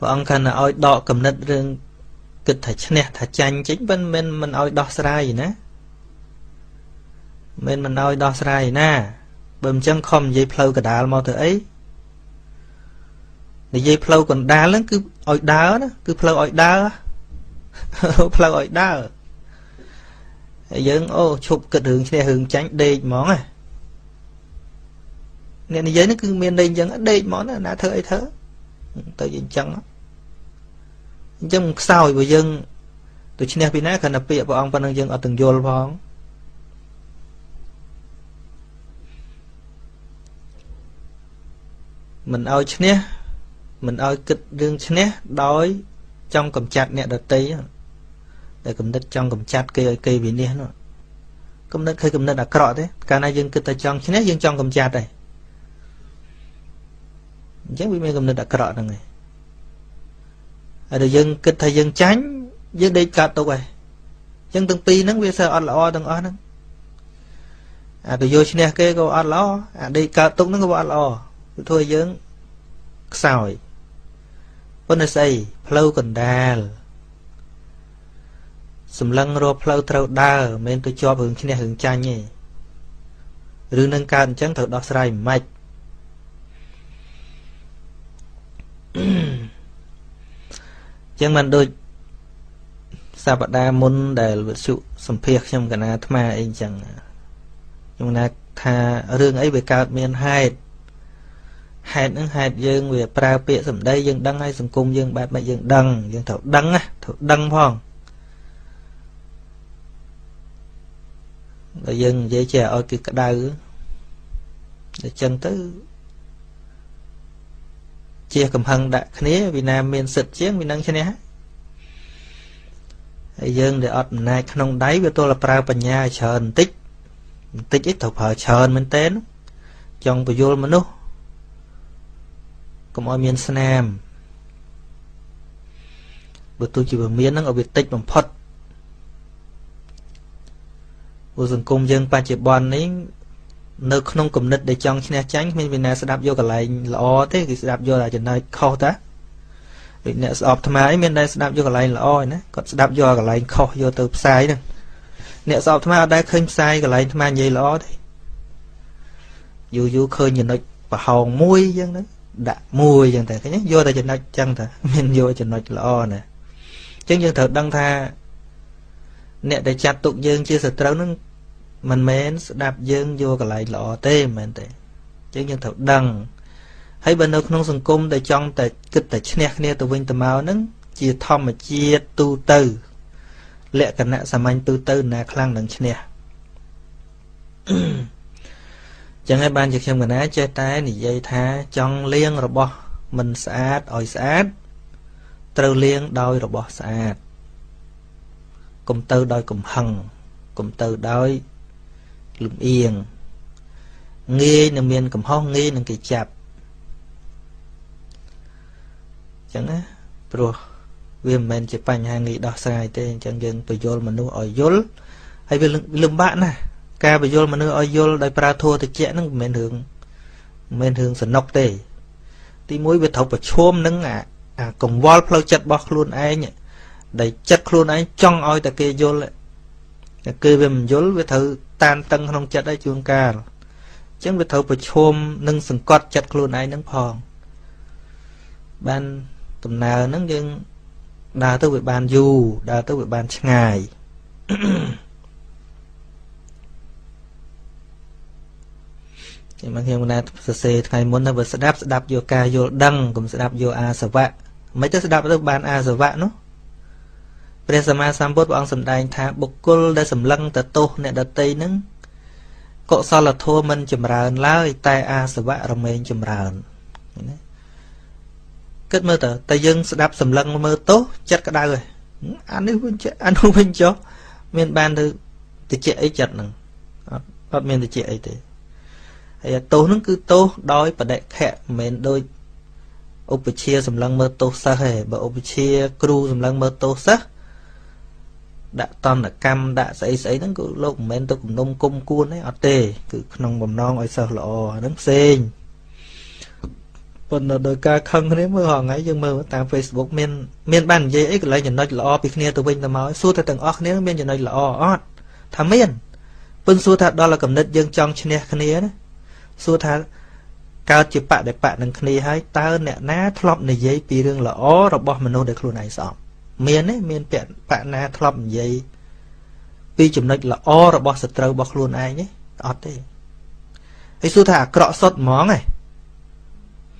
ព្រះអង្គគាត់ឲ្យដកកំណត់រឿងគិតថាឈ្នះថាចាញ់ចេញមិនមិនមិនឲ្យដោះស្រាយណាមិនមិនឲ្យដោះស្រាយណាបើមិនចឹងខំនិយាយផ្លូវកដាលមកទៅអីនិយាយផ្លូវកណ្ដាលហ្នឹងគឺឲ្យដើរណាគឺផ្លូវឲ្យដើរផ្លូវឲ្យដើរហើយយើងអូឈប់គិតរឿងឈ្នះរឿងចាញ់ដេកហ្មងណាអ្នកនិយាយហ្នឹងគឺមានដេកអញ្ចឹងដេកហ្មងណាណាធ្វើអីធ្វើទៅអញ្ចឹង អញ្ចឹងខ្សោយបើយើងទៅឈ្នះពីណាគ្រាន់តែពាក្យព្រះអង្គប៉ុណ្្នឹងយើងអត់ទាំងយល់ផងមិនឲ្យឈ្នះមិនឲ្យគិតរឿងឈ្នះដោយចង់កំចាត់អ្នកដតីតែគំនិតចង់កំចាត់គេឲ្យគេវិនិច្ឆ័យនោះគំនិតឃើញគំនិតអាក្រក់ទេកាលណាយើងគិតតែចង់ឈ្នះយើងចង់កំចាត់ទេអញ្ចឹងវាមានគំនិតអាក្រក់ហ្នឹងឯង ហើយដល់យើងគិតថាយើងចាញ់យើងដេកកាត់ទុកហើយអញ្ចឹងទាំងពីរហ្នឹងវាសើអត់ល្អទាំងអស់ហ្នឹងអាទៅយកឈ្នះគេក៏អត់ល្អអាដេកកើតទុកហ្នឹងក៏អត់ល្អវាធ្វើឲ្យយើងខ្សោយប៉ុន្តែស្អីផ្លូវកណ្ដាលសម្លឹងរកផ្លូវត្រូវដើរមិនមែនទៅជាប់រឿងឈ្នះរឿងចាញ់ទេរឿងនឹងកើតអញ្ចឹងត្រូវដោះស្រាយមិនម៉េច ចឹងមិនដូចសប្តាហ៍មុនដែលវិទ្យុសម្ភាសខ្ញុំកណាអាត្មាអីចឹងខ្ញុំណាថារឿងអីវាកើតមានហេតុហេតុហ្នឹងហេតុយើងវាប្រើពាក្យសម្ដីយើងដឹងហើយសង្គមយើងបែបម៉េចយើងដឹងយើងត្រូវដឹងណាត្រូវដឹងផងដល់យើងនិយាយចេះឲ្យគឺក្តៅតែចឹងទៅ ជាកំហឹងដាក់គ្នាវិណាមានសិទ្ធជាងវិនឹងឈ្នះហើយយើងដែលអត់អំណាចក្នុងដៃវាទល់តែប្រើបញ្ញាច្រើនបន្តិចបន្តិចអីត្រូវប្រើច្រើនមែនតើចង់បញ្យលមនុស្សកុំឲ្យមានស្នាមបើទោះជាវាមានហ្នឹងឲ្យវាតិចបំផុតព្រោះសង្គមយើងបច្ចុប្បន្ននេះ នៅក្នុងគំនិតដែលចង់ឈ្នះចាញ់គ្មានវិណាស្ដាប់យកកន្លែងល្អទេគឺស្ដាប់យកតែចំណុចខុសតាដូចអ្នកស្អប់ថ្មអីមានតែស្ដាប់យកកន្លែងល្អឯណាគាត់ស្ដាប់យកកន្លែងខុសយកទៅផ្សាយហ្នឹងអ្នកស្អប់ថ្មអត់ដែលឃើញផ្សាយកន្លែងថ្មនិយាយល្អទេយូរយូរឃើញចំណុចប្រហោងមួយអញ្ចឹងហ្នឹងដាក់មួយអញ្ចឹងតែឃើញយកតែចំណុចអញ្ចឹងតាមានយកចំណុចល្អណាអញ្ចឹងយើងត្រូវដឹងថាអ្នកដែលចាត់ទុកយើងជាសត្រូវហ្នឹង មិនមែនស្ដាប់យើងយកកន្លែងល្អទេមិនមែនទេអញ្ចឹងយើងត្រូវដឹងហើយបើនៅក្នុងសង្គមដែលចង់តែគិតតែឈ្នះគ្នាទៅវិញទៅមកហ្នឹងជាធម្មជាតិទូទៅលក្ខណៈសាមញ្ញទូទៅណាខ្លាំងនឹងឈ្នះចឹងហើយបានជាខ្ញុំកណាចេះតែនិយាយថាចង់លាងរបស់មិនស្អាតឲ្យស្អាតត្រូវលាងដោយរបស់ស្អាតកុំទៅដោយកំហឹងកុំទៅដោយ លំអៀងងាយនឹងមានកំហុសងាយនឹងគេចាប់អញ្ចឹងណាព្រោះវាមិនមែនជាបញ្ហាងាយដោះស្រាយទេអញ្ចឹងយើងបញ្យលមនុស្សឲ្យយល់ហើយវាលំបាកណាស់ការបញ្យលមនុស្សឲ្យយល់ដោយប្រើធัวតិចហ្នឹងមិនមែនរឿងមិនមែនរឿងសនុកទេ ទីមួយវាត្រូវប្រឈមនឹងអាអាកង្វល់ផ្លូវចិត្តរបស់ខ្លួនឯងដែលចិត្តខ្លួនឯងចង់ឲ្យតែគេយល់ តែគេវាមិនយល់វាត្រូវតានតឹងក្នុងចិត្តឲ្យជួនកាលអញ្ចឹងវាត្រូវប្រឈមនឹងសង្កត់ចិត្តខ្លួនឯងនឹងផងបានដំណើរហ្នឹងយើងដើរទៅវាបានយូរដើរទៅវាបានឆ្ងាយខ្ញុំខ្ញុំណាសរសេរថ្ងៃមុនថាបើស្ដាប់ស្ដាប់យកការយល់ដឹងកុំស្ដាប់យកអាសវៈមិនទៅស្ដាប់ទៅបានអាសវៈនោះ ព្រះសម្មាសម្ពុទ្ធព្រះអង្គសម្ដែងថាបុគ្គលដែលសម្លឹងទៅទោសអ្នកដតីនឹងកុសលធម៌មិនចម្រើនឡើយ តែអាសវៈរមែងចម្រើនណាគិតមើលតើតែយើងស្ដាប់សម្លឹងមើលទោសចិត្តក្តៅហើយអានេះវិញអានោះវិញចុះមានបានទៅតិចអីចិត្តហ្នឹងអត់អត់មានតិចអីទេហើយទោសហ្នឹងគឺទោសដោយបដិខៈមិនមែនដូចឧបជាសម្លឹងមើលទោសសិស្សទេបើឧបជាគ្រូសម្លឹងមើលទោសសិស្ស ដាក់តន្តកម្មដាក់ស្អីស្អីហ្នឹងគឺលោកមិនមែនទៅគំនុំគុំគួនទេអត់ទេ គឺក្នុងបំណងឲ្យសិស្សល្អហ្នឹងផ្សេងប៉ុន្តែដោយការខឹងគ្នាមើលហងៃយើងមើលតាម Facebook មានមានបាននិយាយអីកន្លែងចំណុចល្អពីគ្នាទៅវិញទៅមកសួរតែទាំងអស់គ្នាមានចំណុចល្អអត់ថាមានប៉ុន្តែសួរថាដល់កំណត់យើងចង់ឈ្នះគ្នាណាសួរថាកើតជាបដិបកនឹងគ្នាហើយតើអ្នកណាធ្លាប់និយាយពីរឿងល្អរបស់មនុស្សដែលខ្លួនឯងស្អប់ មានទេមានបបណាធ្លាប់និយាយពីចំណុចល្អរបស់សត្រូវរបស់ខ្លួនឯងទេអត់ទេហើយសួរថាអាក្រក់សុទ្ធហ្មងឯង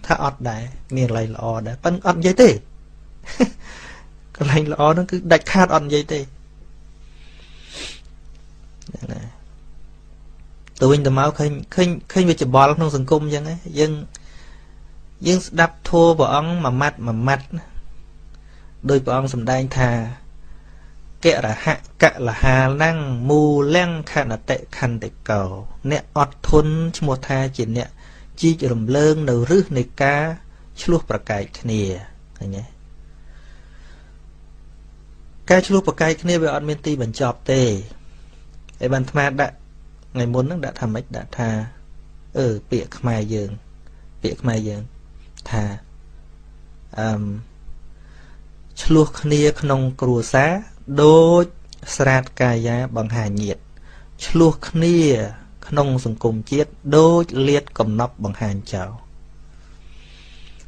ថាអត់ដែរមានកន្លែងល្អដែរប៉ិនអត់និយាយទេកន្លែងល្អហ្នឹងគឺដាច់ខាតអត់និយាយទេហ្នឹងណាទៅវិញទៅមកឃើញឃើញឃើញវាច្បល់ក្នុងសង្គមអញ្ចឹងយើងយើងស្ដាប់ធัวព្រះអង្គមួយម៉ាត់មួយម៉ាត់ ដោយព្រះអង្គសម្ដែងថាកៈរហៈកលហាលំមូលំខនតិខន្តិកោអ្នកអត់ធន់ឈ្មោះថាជាអ្នកជីករំលើងនៅរឹសនៃការឆ្លោះប្រកែកគ្នាឃើញទេការឆ្លោះប្រកែកគ្នាវាអត់មានទីបញ្ចប់ទេហើយបានអាត្មាដាក់ថ្ងៃមុនហ្នឹងដាក់ថាម៉េចដាក់ថាអឺពាក្យខ្មែរយើង ពាក្យខ្មែរយើងថាអឺម ឆ្លោះគ្នាក្នុងគ្រួសារដូចស្រាតកាយាបង្ហាញញាតឆ្លោះគ្នាក្នុងសង្គមជាតិដូចលៀតកំណប់បង្ហាញចោល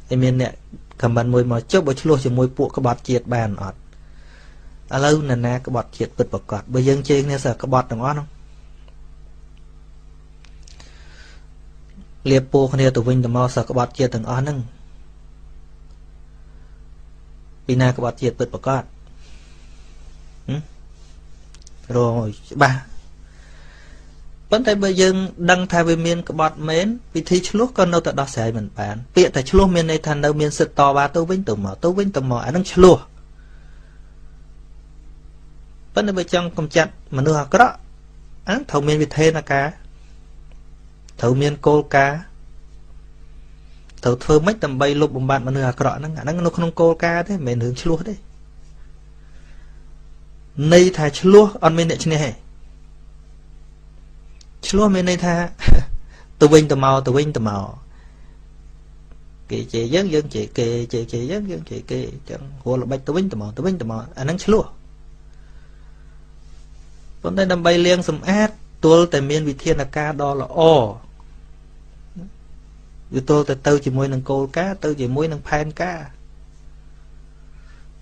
ហើយមានអ្នកខមមិនមួយមកចុះបើឆ្លោះជាមួយពួកក្បត់ជាតិបានអត់ឥឡូវនរណាក្បត់ជាតិពិតប្រកបបើយើងជេរគ្នាសើក្បត់ទាំងអស់នោះលៀបពោគ្នាទៅវិញទៅមកសើក្បត់ជាតិទាំងអស់ហ្នឹង ពីណាក្បត់ជាតិពិតប្រកបរងច្បាស់ប៉ុន្តែបើយើងដឹងថាវាមានក្បត់មែនពិធីឆ្លោះក៏នៅតែដោះស្រាយមិនបាន ពាក្យតែឆ្លោះមានន័យថានៅមានសិទ្ធតវ៉ាទៅវិញទៅមកទៅវិញទៅមកអានឹងឆ្លោះប៉ុន្តែបើចង់កម្ចាត់មនុស្សអាក្រក់អាត្រូវមានវិធានការត្រូវមានគោលការណ៍ ត្រូវធ្វើម៉េចដើម្បីលុបបំបាត់មនុស្សអាក្រក់ហ្នឹងអាហ្នឹងនៅក្នុងគោលការណ៍ទេមិនមែនរឿងឆ្លោះទេន័យថាឆ្លោះអត់មានអ្នកឈ្នះទេឆ្លោះមានន័យថាទៅវិញទៅមកទៅវិញទៅមកគេជេរយើងយើងជេរគេជេរគេយើងយើងជេរគេអញ្ចឹងហួរល្បិចទៅវិញទៅមកទៅវិញទៅមកអាហ្នឹងឆ្លោះប៉ុន្តែដើម្បីលាងសម្អាតទល់តែមានវិធានការដ៏ល្អ វាទល់តែទៅជាមួយនឹងគោលការណ៍ទៅជាមួយនឹងផែនការ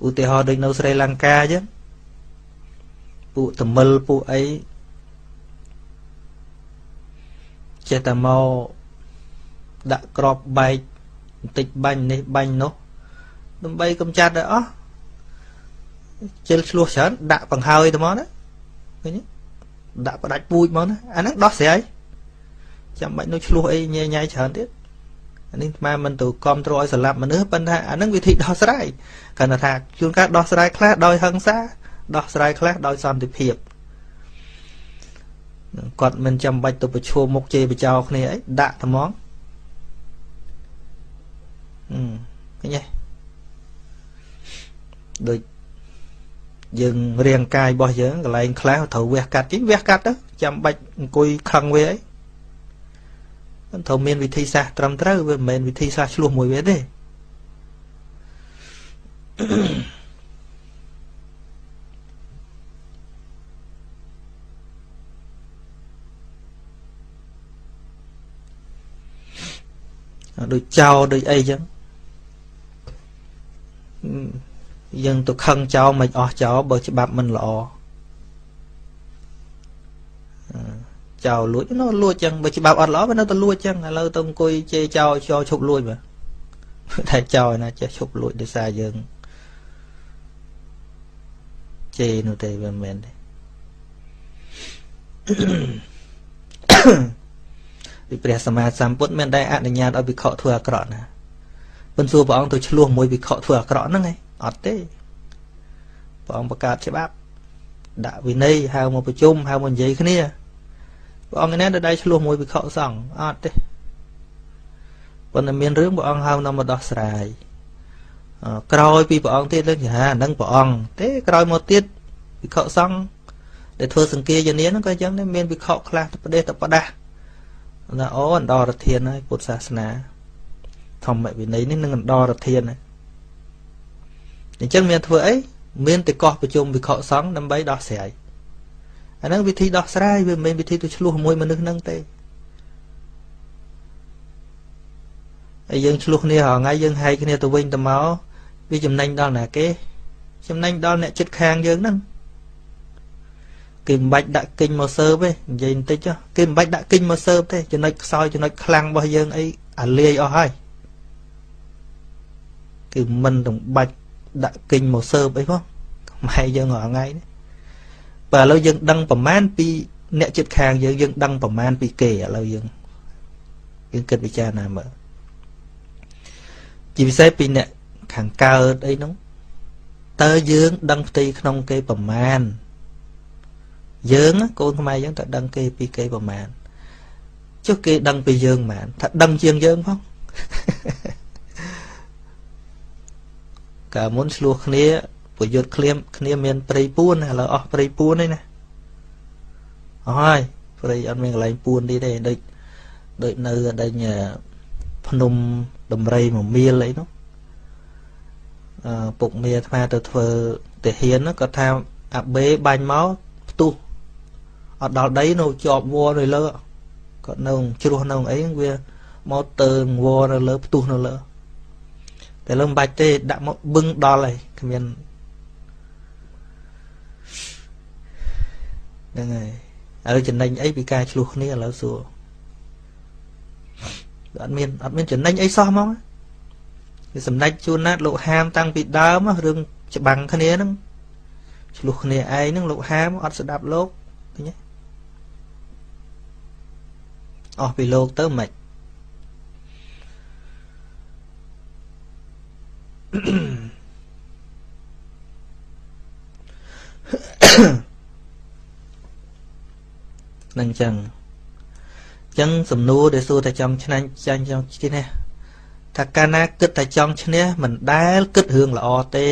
ឧទាហរណ៍ដូចនៅស្រីលង្កាអញ្ចឹងពួកតមិលពួកអីចេះតែមកដាក់ក្របបែកបន្តិចបាញ់នេះបាញ់នោះដើម្បីកំចាត់ឲ្យអស់ជិលឆ្លោះច្រើនដាក់បង្ហើយទៅមកណាឃើញដាក់ផ្ដាច់ពូជមកណាអាហ្នឹងដោះស្រាយចាំបាច់នោះឆ្លោះអីញ៉ៃញ៉ៃច្រើនទៀត អានេះស្មើមិនទៅគ្រប់គ្រងឲ្យស្លាប់មនុស្សប៉ុន្តែអាហ្នឹងវិធីដោះស្រាយគាត់ថាជួនកាលដោះស្រាយខ្លះដោយហិង្សាដោះស្រាយខ្លះដោយសន្តិភាពគាត់មិនចាំបាច់ទៅប្រឈមមុខជេរបចោគ្នាអីដាក់ត្មងអឺឃើញទេដូចយើងរាងកាយរបស់យើងកន្លែងខ្លះត្រូវវះកាត់ជិះវះកាត់ទៅចាំបាច់អង្គុយខឹងវាអី មិនត្រូវមានវិធីសាស្ត្រត្រឹមត្រូវវាមិនមែនវិធីសាស្ត្រឆ្លោះមួយវាទេដូចចោលដូចអីចឹងយើងទៅខឹងចោលមិនអស់ចោលបើច្បាប់មិនល្អ ចោលលួចនោះលួចចឹងបើច្បាប់អត់ល្អវានៅតែលួចចឹងឥឡូវទៅអង្គុយជេរចោលចោលឈប់លួចមើលតែចោលណាចេះឈប់លួចដោយសារយើងជេរនោះទេវាមិនមែនទេពីព្រះសម្មាសម្ពុទ្ធមានតែអនុញ្ញាតឲ្យវិខធ្វើអាក្រក់ណាប៉ុន្តែសួរព្រះអង្គទៅឆ្លោះមួយវិខធ្វើអាក្រក់ហ្នឹងឯងអត់ទេព្រះអង្គបង្កើតច្បាប់ដាក់វិន័យហៅមកប្រជុំហៅមកនិយាយគ្នា ព្រះអង្គណាដែលដៃឆ្លោះមួយវិខសង្ឃអត់ទេប៉ុន្តែមានរឿងព្រះអង្គហៅនាំមកដោះស្រាយក្រោយពីព្រះអង្គទៀតលើកថាហ្នឹងព្រះអង្គទេក្រោយមកទៀតវិខសង្ឃដែលធ្វើសង្គាយានាហ្នឹងក៏អញ្ចឹងដែរមានវិខខ្លះទៅប្រទេសទៅប្រដាស់ណាអូអន្តរធានហើយពុទ្ធសាសនា ធម្មវិន័យនេះនឹងអន្តរធានអញ្ចឹងមានធ្វើអីមានតែកោះប្រជុំវិខសង្ឃដើម្បីដោះស្រាយ អាហ្នឹងវិធីដោះស្រាយវាមិនមែនវិធីទៅឆ្លោះមួយមនុស្សហ្នឹងទេហើយយើងឆ្លោះគ្នារាល់ថ្ងៃយើងហែកគ្នាទៅវិញទៅមកវាចំណេញដល់ណាគេចំណេញដល់អ្នកចិត្តខាងយើងហ្នឹងគេមិនបាច់ដាក់គិញមកសើបទេនិយាយបន្តិចគេមិនបាច់ដាក់គិញមកសើបទេចំណុចខ្សោយចំណុចខ្លាំងរបស់យើងអីអាលាយអស់ហើយគឺមិនទាំងបាច់ដាក់គិញមកសើបអីផងខ្មែរយើងរាល់ថ្ងៃនេះ បើឥឡូវយើងដឹងប្រមាណពីអ្នកចិត្តខាងយើងយើងដឹងប្រមាណពីគេឥឡូវយើងយើងគិតពិចារណាមើលជាពិសេសពីអ្នកខាងកើតអីហ្នឹងតើយើងដឹងផ្ទៃក្នុងគេប្រមាណយើងកូនខ្មែរយើងតើដឹងគេពីគេប្រមាណចុះគេដឹងពីយើងប្រមាណថាដឹងជាងយើងផងកាលមុនឆ្លោះគ្នា ប្រយុទ្ធឃ្លាមគ្នាមានព្រៃពួនឥឡូវអស់ព្រៃពួននេះណាអស់ហើយព្រៃអត់មានកន្លែងពួននេះទេដូចដូចនៅដេញភ្នំដំរីមមៀលអីនោះអឺពុកមាអាត្មាទៅធ្វើទាហានគាត់ថាអាបេបាញ់មកផ្ទុះអត់ដល់ដីនៅជាប់វល់នៅលើគាត់នៅជ្រោះនៅអីវាមកទៅវល់នៅលើផ្ទុះនៅលើតែលើមិនបាច់ទេដាក់មកបឹងដល់ហើយគ្មាន ហ្នឹងហើយឥឡូវចំណេញអីពីការឆ្លោះគ្នាឥឡូវសួរអត់មានអត់មានចំណេញអីសោះហ្មងវាសម្ដេចជួនណាតលោកហាមតាំងពីដើមរឿងច្បាំងគ្នាហ្នឹងឆ្លោះគ្នាឯងហ្នឹងលោកហាមអត់ស្ដាប់លោកឃើញទេអស់ពីលោកទៅមិន នឹងចឹងចឹងសំណួរដែលសួរតែចង់ឆ្នាញ់ចាញ់ចង់ឈ្នះថាកាលណាគិតតែចង់ឈ្នះមិនដែលគិតរឿងល្អទេ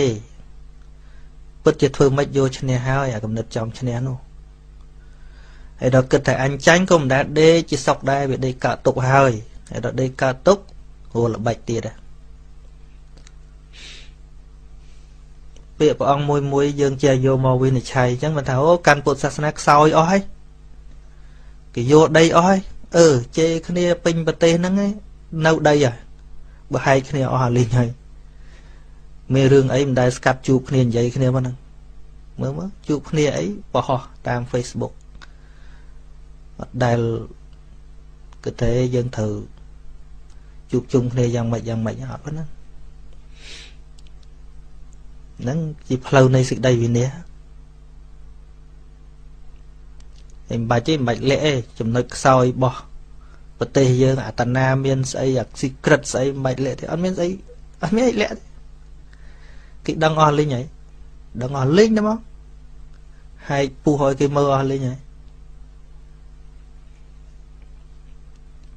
ពិតជាធ្វើមិនយកឈ្នះហើយអាកំណត់ចង់ឈ្នះនោះហើយដល់គិតតែអញចាញ់ក៏មិនដែលដេកជាសុកដែរវាដេកកើតទុកហើយហើយដល់ដេកកើតទុកហួរល្បិចទៀតដែរពាក្យព្រះអង្គមួយមួយយើងជាយកមកវិនិច្ឆ័យអញ្ចឹងមិនថាអូកាន់ពុទ្ធសាសនាខ្សោយអស់ហើយ គេយកដីអស់ហើយអឺជេរគ្នាពេញប្រទេសហ្នឹងឯងនៅដីហើយបើហែកគ្នាអស់អាលីងហើយមានរឿងអីមិនដែលស្កាត់ជួបគ្នានិយាយគ្នាមកហ្នឹងមើលមើលជួបគ្នាអីបោះតាម Facebook អត់ដែលគិតទេយើងត្រូវជួបជុំគ្នាយ៉ាងម៉េចយ៉ាងម៉េចអត់ប៉ុណ្ណាហ្នឹងជាផ្លូវនៃសេចក្តីវិន័យ ឯមិនបាច់ទេមិនបាច់លាក់ទេចំណុចខ្សោយរបស់ប្រទេសយើងអតនាមានស្អីអា secret ស្អីមិនបាច់លាក់ទេអត់មានស្អីអត់មានអីលាក់ទេគេដឹងអស់លីងហើយដឹងអស់លីងទេមកហែកពុះឲ្យគេមើលអស់លីងហើយ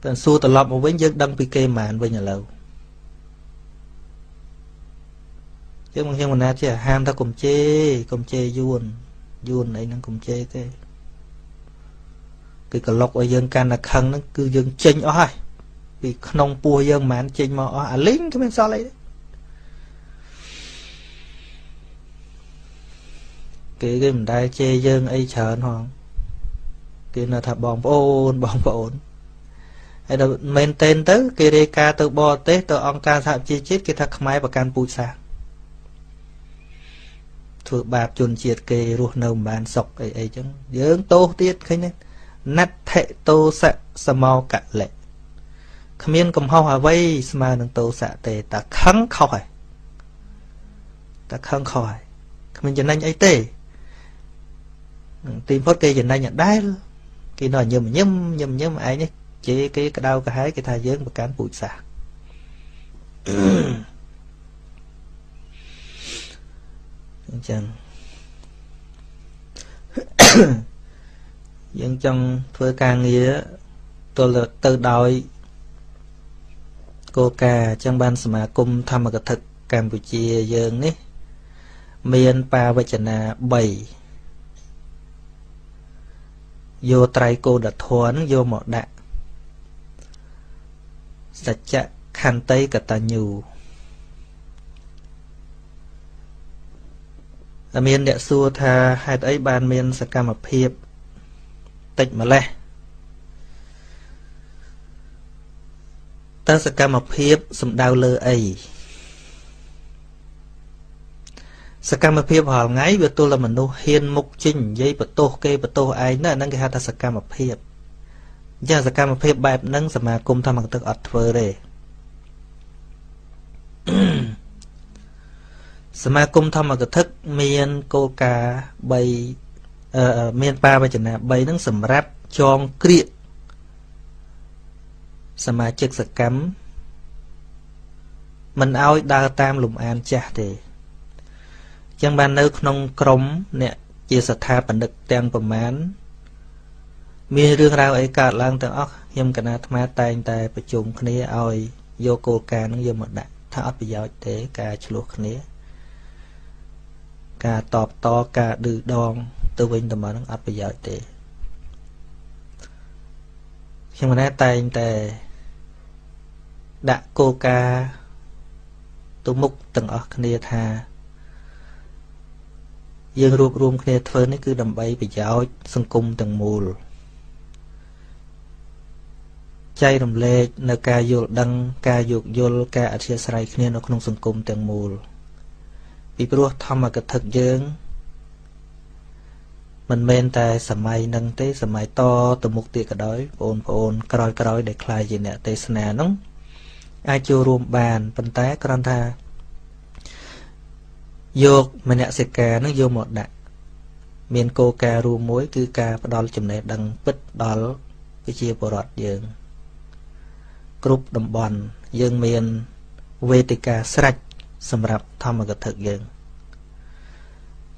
តែសួរត្រឡប់មកវិញយើងដឹងពីគេហ្មងវិញឥឡូវយើងមកខ្ញុំមិនណាជាហាមថាកុំជេរកុំជេរយួនយួនអីហ្នឹងកុំជេរទេ គឺក្លុកឲ្យយើងកាន់តែខឹងហ្នឹងគឺយើងចេញអស់ហើយពីក្នុងពោះយើងមិនមែនចេញមកអស់អាលីងគ្មានសល់អីគេគេមិនដែលជេរយើងអីច្រើនហងគេនៅថាបងប្អូនបងប្អូនហើយដល់មែនតែនទៅ គេរាយការណ៍ទៅបរទេសទៅអង្គការសហជីវជាតិគេថាខ្មែរប្រកាន់ពូជសាសន៍ធ្វើបាបជនជាតិគេរស់នៅមិនបានសុខអីអីចឹងយើងទោសទៀតឃើញទេ ណដ្ឋិតោសៈសមោកលៈគ្មានកំហុសអ្វីស្មើនឹងតោសៈទេតែខឹងខុសហើយតែខឹងខុសហើយគ្មានចំណេញអីទេទីផុតគេចំណេញអដែល គេនៅញឹមញឹមញឹមញឹមឯងនេះជេរគេក្តៅក្រហាយគេថាយើងប្រកាន់ពូជសាសអញ្ចឹង យើងចង់ធ្វើការងារទល់ទៅដោយគោលការណ៍អញ្ចឹងបានសមាគមធម្មកថាកម្ពុជាយើងនេះ មានបាវចនា3យកត្រៃកោដធនយកមកដាក់សច្ចៈខហន្តីកតញ្ញូមានអ្នកសួរថាហេតុអីបានមានសកម្មភាព តិចម្លេះតើសកម្មភាពសំដៅលើអីសកម្មភាពរាល់ថ្ងៃវាទល់តែមនុស្សហ៊ានមុខចេញនិយាយបន្ទោសគេបន្ទោសឯងណាហ្នឹងគេហៅថាសកម្មភាពអញ្ចឹងសកម្មភាពបែបហ្នឹងសមាគមធម្មកទឹកអត់ធ្វើទេសមាគមធម្មកថាមានគោលការណ៍3អឺ មានបាវចនា3ហ្នឹងសម្រាប់ចងគ្រាកសមាជិកសកម្មមិនឲ្យដើរតាមលំអានចាស់ទេចឹងបាននៅក្នុងក្រមអ្នកជាស្ថាបនិកទាំងប្រមាណមានរឿងរ៉ាវអីកើតឡើងទាំងអស់ខ្ញុំកណាអាត្មាតែងតែប្រជុំគ្នាឲ្យយកគោលការណ៍នឹងយកមកដាក់ថាអត់ប្រយោជន៍ទេការឆ្លោះគ្នា ការតបតការឌឺដង ទៅវិញទៅមកនឹងអត់ប្រយោជន៍ទេខ្ញុំកណាតែងតែដាក់គោលការណ៍ទៅមុខទាំងអស់គ្នាថាយើងរួបរวมគ្នាធ្វើនេះគឺដើម្បីប្រយោជន៍សង្គមទាំងមូលចែករំលែកនៅការយល់ដឹង ការយោគយល់ការអធិស្ឋានគ្នានៅក្នុងសង្គមទាំងមូលពីព្រោះធម្មកថាយើង មិនមែនតែសម័យនឹងទេសម័យតទៅមុខទៀតក៏ដោយបងប្អូនក្រោយក្រោយដែលខ្លាយជាអ្នកទេសនានោះអាចចូលរួមបានប៉ុន្តែគ្រាន់ថាយកម្នសិការនឹងយកមកដាក់មានគោលការណ៍រួមមួយ គឺការផ្ដល់ចំណេះដឹងពិតដល់ប្រជាពលរដ្ឋយើងគ្រប់តំបន់យើងមានវេទិកាស្រេចសម្រាប់ធម្មកថាយើង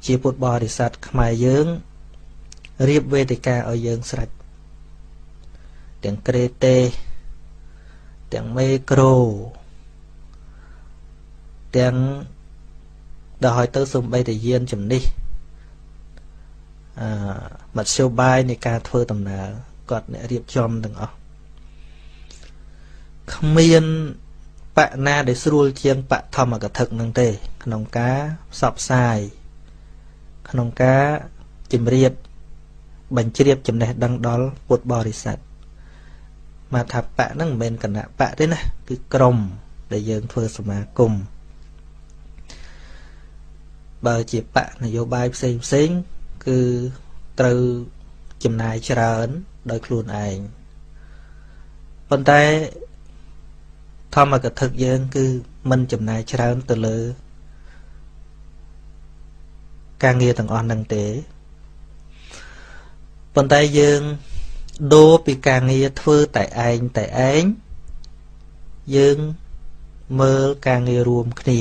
ជាពុទ្ធបរិស័ទខ្មែរយើង រៀបវេទិកាឲ្យយើងស្រេចទាំងក្រេតេទាំងមេក្រូទាំងដល់ឲ្យទៅសំបីតាយានជំនិះអឺមធ្យោបាយនៃការធ្វើដំណើរគាត់អ្នករៀបចំទាំងអស់គ្មានបកណាដែលស្រួលជាងបឋមកថានឹងទេ ក្នុងការផ្សព្វផ្សាយក្នុងការជំរាប បញ្ជ្រាបចំណេះដឹងដល់ពុទ្ធបរិស័ទមកថាបកហ្នឹងមិនមែនគណៈបកទេណាគឺក្រុមដែលយើងធ្វើសមាគមបើជាបកនយោបាយផ្សេងផ្សេងគឺត្រូវចំណាយច្រើនដោយខ្លួនឯងប៉ុន្តែធម្មកថាយើង គឺមិនចំណាយច្រើនទៅលើការងារទាំងអស់ហ្នឹងទេ ប៉ុន្តែយើងដូរពីការងារធ្វើតែឯងតែឯងយើងមើលការងាររួមគ្នា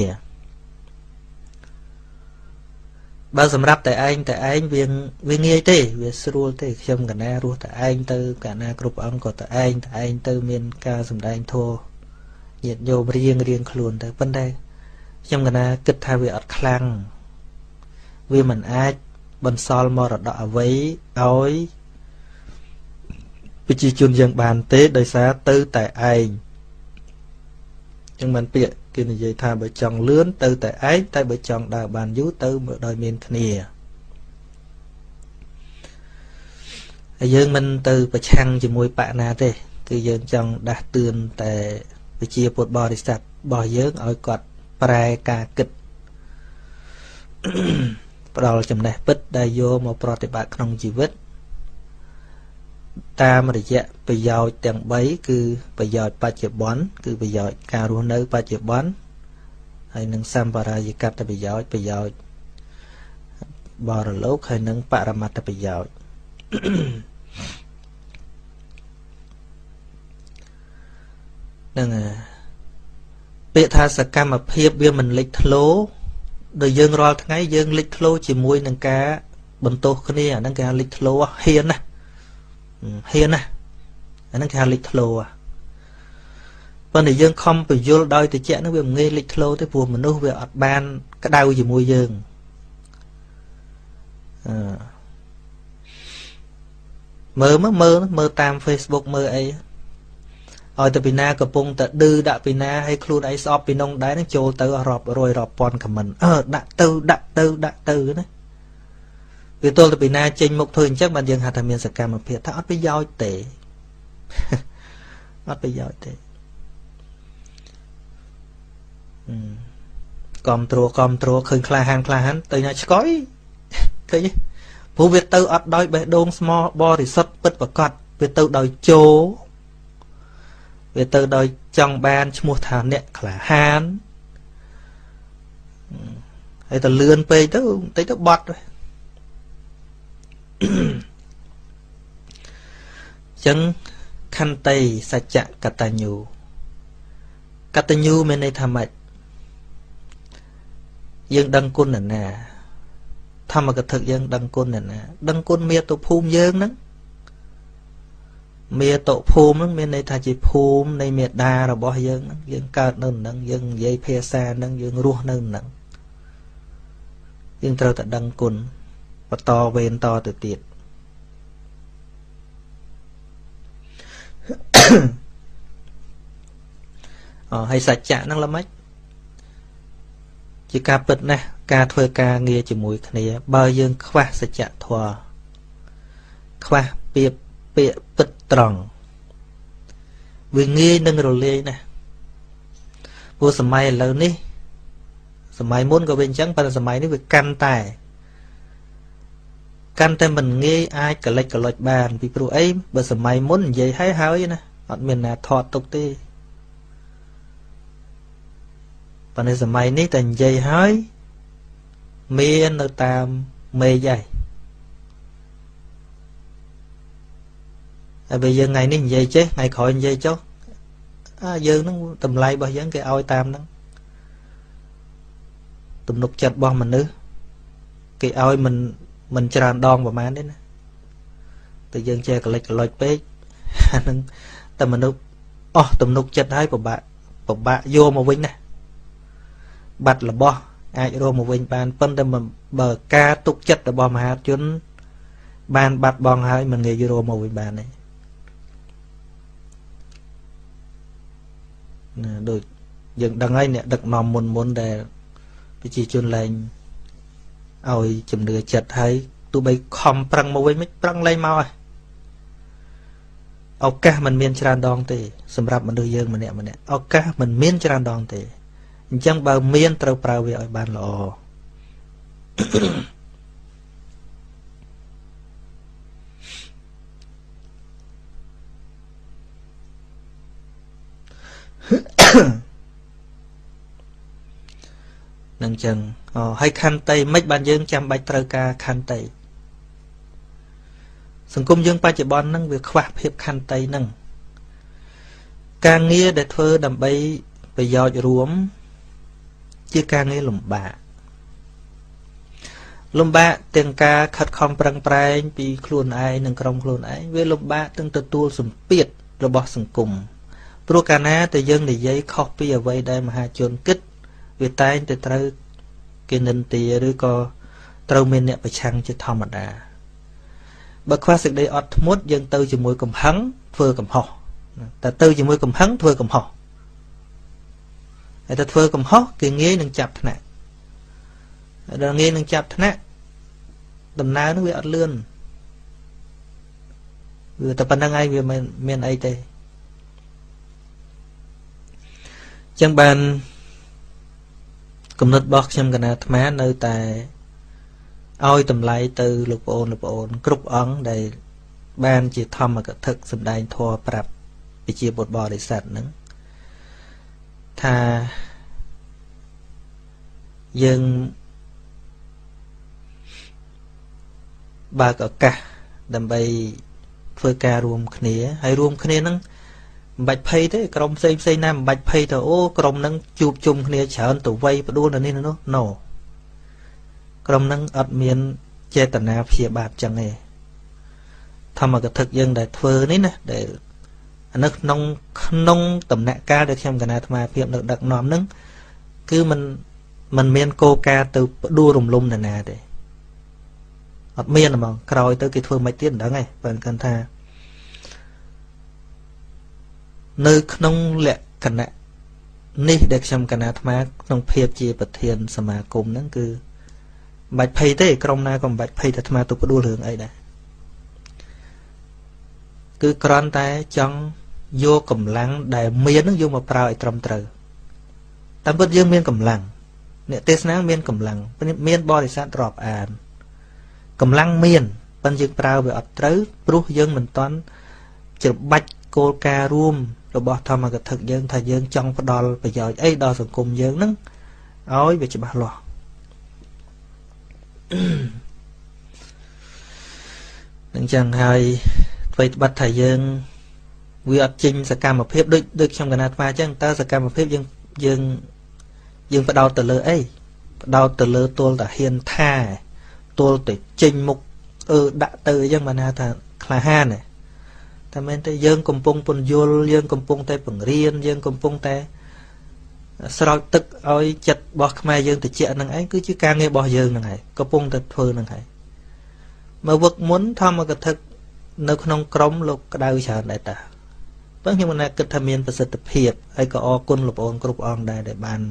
បើសម្រាប់តែឯងតែឯងវាវាងាយទេវាស្រួលទេខ្ញុំកណារស់តែឯងទៅកណាគ្រប់អង្គក៏តែឯងតែឯងទៅមានការសម្ដែងធម៌ញាតញោមរៀងរៀងខ្លួនទៅប៉ុន្តែខ្ញុំកណាគិតថាវាអត់ខ្លាំងវាមិនអាច បន្សល់មរតកអ្វីឲ្យប្រជាជនយើងបានទេដោយសារទៅតែឯងចឹងមិនពាក្យគេនិយាយថាបើចង់លឿនទៅតែឯងតែបើចង់ដើរបានយូរទៅដោយមានគ្នាហើយយើងមិនទៅប្រឆាំងជាមួយបកណាទេ គឺយើងចង់ដាស់តឿនតែវិជាពុទ្ធបរិស័ទរបស់យើងឲ្យគាត់ប្រែការគិត ផ្ដល់ចំណេះពិតដែលយកមកប្រតិបត្តិក្នុងជីវិត តាមរយៈប្រយោជន៍ទាំង3គឺប្រយោជន៍បច្ចុប្បន្នគឺប្រយោជន៍ការរស់នៅបច្ចុប្បន្នហើយនឹងសម្បារាយកតប្រយោជន៍ប្រយោជន៍បរលោកហើយនឹងបរមត្តប្រយោជន៍នឹងពាក្យថាសកម្មភាពវាមិនលេចធ្លោ ដោយយើងរាល់ថ្ងៃយើងលេចធ្លោជាមួយនឹងការបន្ទោសគ្នាអាហ្នឹងគេហៅលេចធ្លោហ៊ានណាហ៊ានណាអាហ្នឹងគេហៅលេចធ្លោប៉ុន្តែយើងខំពយល់ដោយតិចហ្នឹងវាមិនងាយលេចធ្លោទេព្រោះមនុស្សវាអត់បានក្តៅជាមួយយើងអឺមើលមើលមើលតាម Facebook មើលអី ឲ្យទៅពីណាកំពុងតែឌឺដាក់ពីណាឲ្យខ្លួនឯងស្អប់ពីនងដែរនឹងចូលទៅរាប់រយរាប់ពាន់ខមមិនអឺដាក់ទៅដាក់ទៅដាក់ទៅណាវាទល់ទៅពីណាចេញមុខធ្វើអញ្ចឹងបានយើងហៅថាមានសកម្មភាពថាអត់ប្រយោជន៍ទេអត់ប្រយោជន៍ទេកំត្រួកំត្រួឃើញក្លាហានក្លាហានទៅញ៉ាឆ្កយឃើញព្រោះវាទៅអត់ដោយបេះដូងស្មោះបរិសុទ្ធពិតប្រកបវាទៅដោយជោ វាទៅដោយចង់បានឈ្មោះថាអ្នកក្លាហានហើយទៅលឿនពេកទៅបន្តិចទៅបត់ចឹងខន្តីសច្ចកតញ្ញូកតញ្ញូមានន័យថាម៉េចយើងដឹងគុណណាណាធម្មកថាយើងដឹងគុណណាណាដឹងគុណមេតុភូមិយើងហ្នឹង មេតុភូមិហ្នឹងមានន័យថាជាភូមិនៃមេដារបស់យើងហ្នឹងយើងកើតនៅនឹងយើងនិយាយភាសាហ្នឹងយើងរស់នៅនឹងយើងត្រូវតែដឹងគុណបន្តវេនតទៅទៀតអហើយសច្ចៈហ្នឹងល្មិចជាការពិតណាស់ការធ្វើការងារជាមួយគ្នា បើយើងខ្វះសច្ចធម៌ខ្វះពាក្យពាក្យពិត ត្រង់វាងាយនឹងរលាយណាស់ព្រោះសម័យឥឡូវនេះ សម័យមុនក៏វាអញ្ចឹងប៉ុន្តែសម័យនេះវាកាន់តែកាន់តែមិនងាយអាចកលិចកលុចបាន ពីព្រោះអីបើសម័យមុននិយាយហើយហើយណាអត់មានណាថតទុកទេប៉ុន្តែសម័យនេះតែនិយាយហើយមាននៅតាមមេឃហើយ ហើយបើយើងថ្ងៃនេះនិយាយចេះថ្ងៃក្រោយនិយាយចុះអាយើងនឹងតម្លៃរបស់យើងគេឲ្យតាមហ្នឹងទំនុកចិត្តរបស់មនុស្សគេឲ្យមិនមិនច្រើនដងប្រហែលទេណាតែយើងចេះកលិចកលុចពេកអានឹងតែមនុស្សអស់ទំនុកចិត្តហើយពិបាកពិបាកយកមកវិញណាបាត់របស់អាចរស់មកវិញបានប៉ុន្តែបើការទុកចិត្តរបស់មហាជន បានបាត់បង់ហើយមិនងាយរស់មកវិញបានទេ ណាដូចយើងដឹងហើយអ្នកដឹកនាំមុនមុនដែលប្រជាជនលែងឲ្យជំនឿចិត្តហើយទោះបីខំប្រឹងមកវិញមិនប្រឹងលែងមកហើយឱកាសมันមានច្រើនដងទេសម្រាប់មនុស្សយើងម្នាក់ម្នាក់ឱកាសมันមានច្រើនដងទេអញ្ចឹងបើមានត្រូវប្រើវាឲ្យបានល្អ នឹងចឹងអូហើយខន្តីមិនបានយើងចាំបាច់ត្រូវការខន្តីសង្គមយើងបច្ចុប្បន្នហ្នឹងវាខ្វះភាពខន្តីហ្នឹងការងារដែលធ្វើដើម្បីប្រយោជន៍រួម ជាការងារលំបាកលំបាកទាំងការខិតខំប្រឹងប្រែងពីខ្លួនឯងនិងក្រុមខ្លួនឯងវាលំបាកទាំងទទួលសម្ពាធរបស់សង្គម ព្រោះកាលណាតែយើងនិយាយខុសពីអ្វីដែលមហាជនគិត វាតែងតែត្រូវគេនិន្ទាឬក៏ត្រូវមានអ្នកប្រឆាំងជាធម្មតាបើខ្វះសេចក្តីអត់ធ្មត់យើងទៅជាមួយកំហឹងធ្វើកំហុសតែទៅជាមួយកំហឹងធ្វើកំហុសហើយតែធ្វើកំហុសគេងាយនឹងចាប់ថ្នាក់ដល់ងាយនឹងចាប់ថ្នាក់ដំណើរនោះវាអត់លឿនវាតែប៉ុណ្្នឹងឯងវាមិនមានអីទេ ចឹងបានគំនិតរបស់ខ្ញុំកណាអាត្មានៅតែឲ្យតម្លៃទៅលោកប្អូនលោកប្អូន គ្រប់អង្គដែល បានជាធម្មកថាសម្ដែងធម៌ប្រាប់ប្រជាពុទ្ធបរិស័ទហ្នឹងថាយើងបើកឱកាសដើម្បីធ្វើការរួមគ្នាហើយរួមគ្នានឹង មិនបាច់ភ័យទេក្រុមផ្សេងផ្សេងណាមិនបាច់ភ័យទៅអូក្រុមនឹងជួបជុំគ្នាច្រើនទៅវ័យផ្ដួលនៅនេះនោះ no ក្រុមនឹងអត់មានចេតនាព្យាបាទចឹងទេធម្មកថាយើងដែលធ្វើនេះណាដែលនៅក្នុងក្នុងដំណាក់កាលដែលខ្ញុំកណាអាត្មាភាពនៅដឹកនាំនឹងគឺมันมันមានគោលការណ៍ទៅផ្ដួលរំលំនរណាទេអត់មានហ្មងក្រោយទៅគេធ្វើមិនទៀតមិនដឹងទេបើគាត់ថា នៅក្នុងលក្ខណៈនេះដែលខ្ញុំកណាអាត្មាក្នុងភាពជាប្រធានសមាគមហ្នឹងគឺមិនបាច់ភ័យទេក្រុមណាក៏មិនបាច់ភ័យតែអាត្មាទៅផ្ដួលរឿងអីដែរគឺគ្រាន់តែចង់យកកម្លាំងដែលមាននឹងយកមកប្រើឲ្យត្រឹមត្រូវតាមពិតយើងមានកម្លាំងអ្នកទេសនាមានកម្លាំងមានបរិស័ទរាប់អានកម្លាំងមានប៉ុន្តែយើងប្រើវាអត់ត្រូវព្រោះយើងមិនតាន់ច្របាច់គោលការណ៍រួម របស់ធម្មកថាយើងថាយើងចង់ផ្ដល់ប្រយោជន៍អីដល់សង្គមយើងនឹងឲ្យវាច្បាស់លាស់នឹងចឹងហើយអ្វីត្បិតថាយើងវាអត់ចេញសកម្មភាពដូចដូចខ្ញុំកណាត់ថ្មអញ្ចឹងតើសកម្មភាពយើងយើងយើងបដោតទៅលើអីបដោតទៅលើទល់តាហ៊ានថាទល់ទៅចេញមុខអឺដាក់ទៅអញ្ចឹងបានថាក្លាហានទេ តែមែនទេយើងកំពុងពន្យល់យើងកំពុងតែបង្រៀនយើងកំពុងតែស្រោចទឹកឲ្យចិត្តរបស់ខ្មែរយើងតិចនឹងឯងគឺជាការងាររបស់យើងនឹងឯងកំពុងតែធ្វើនឹងឯងមកវឹកមុនធម្មកថានៅក្នុងក្រមលោកក្តៅច្រើនដែរតាប៉ុន្តែខ្ញុំមិនគិតថាមានប្រសិទ្ធភាពហើយក៏អរគុណលោកប្អូនគ្រប់អង្គដែរដែលបាន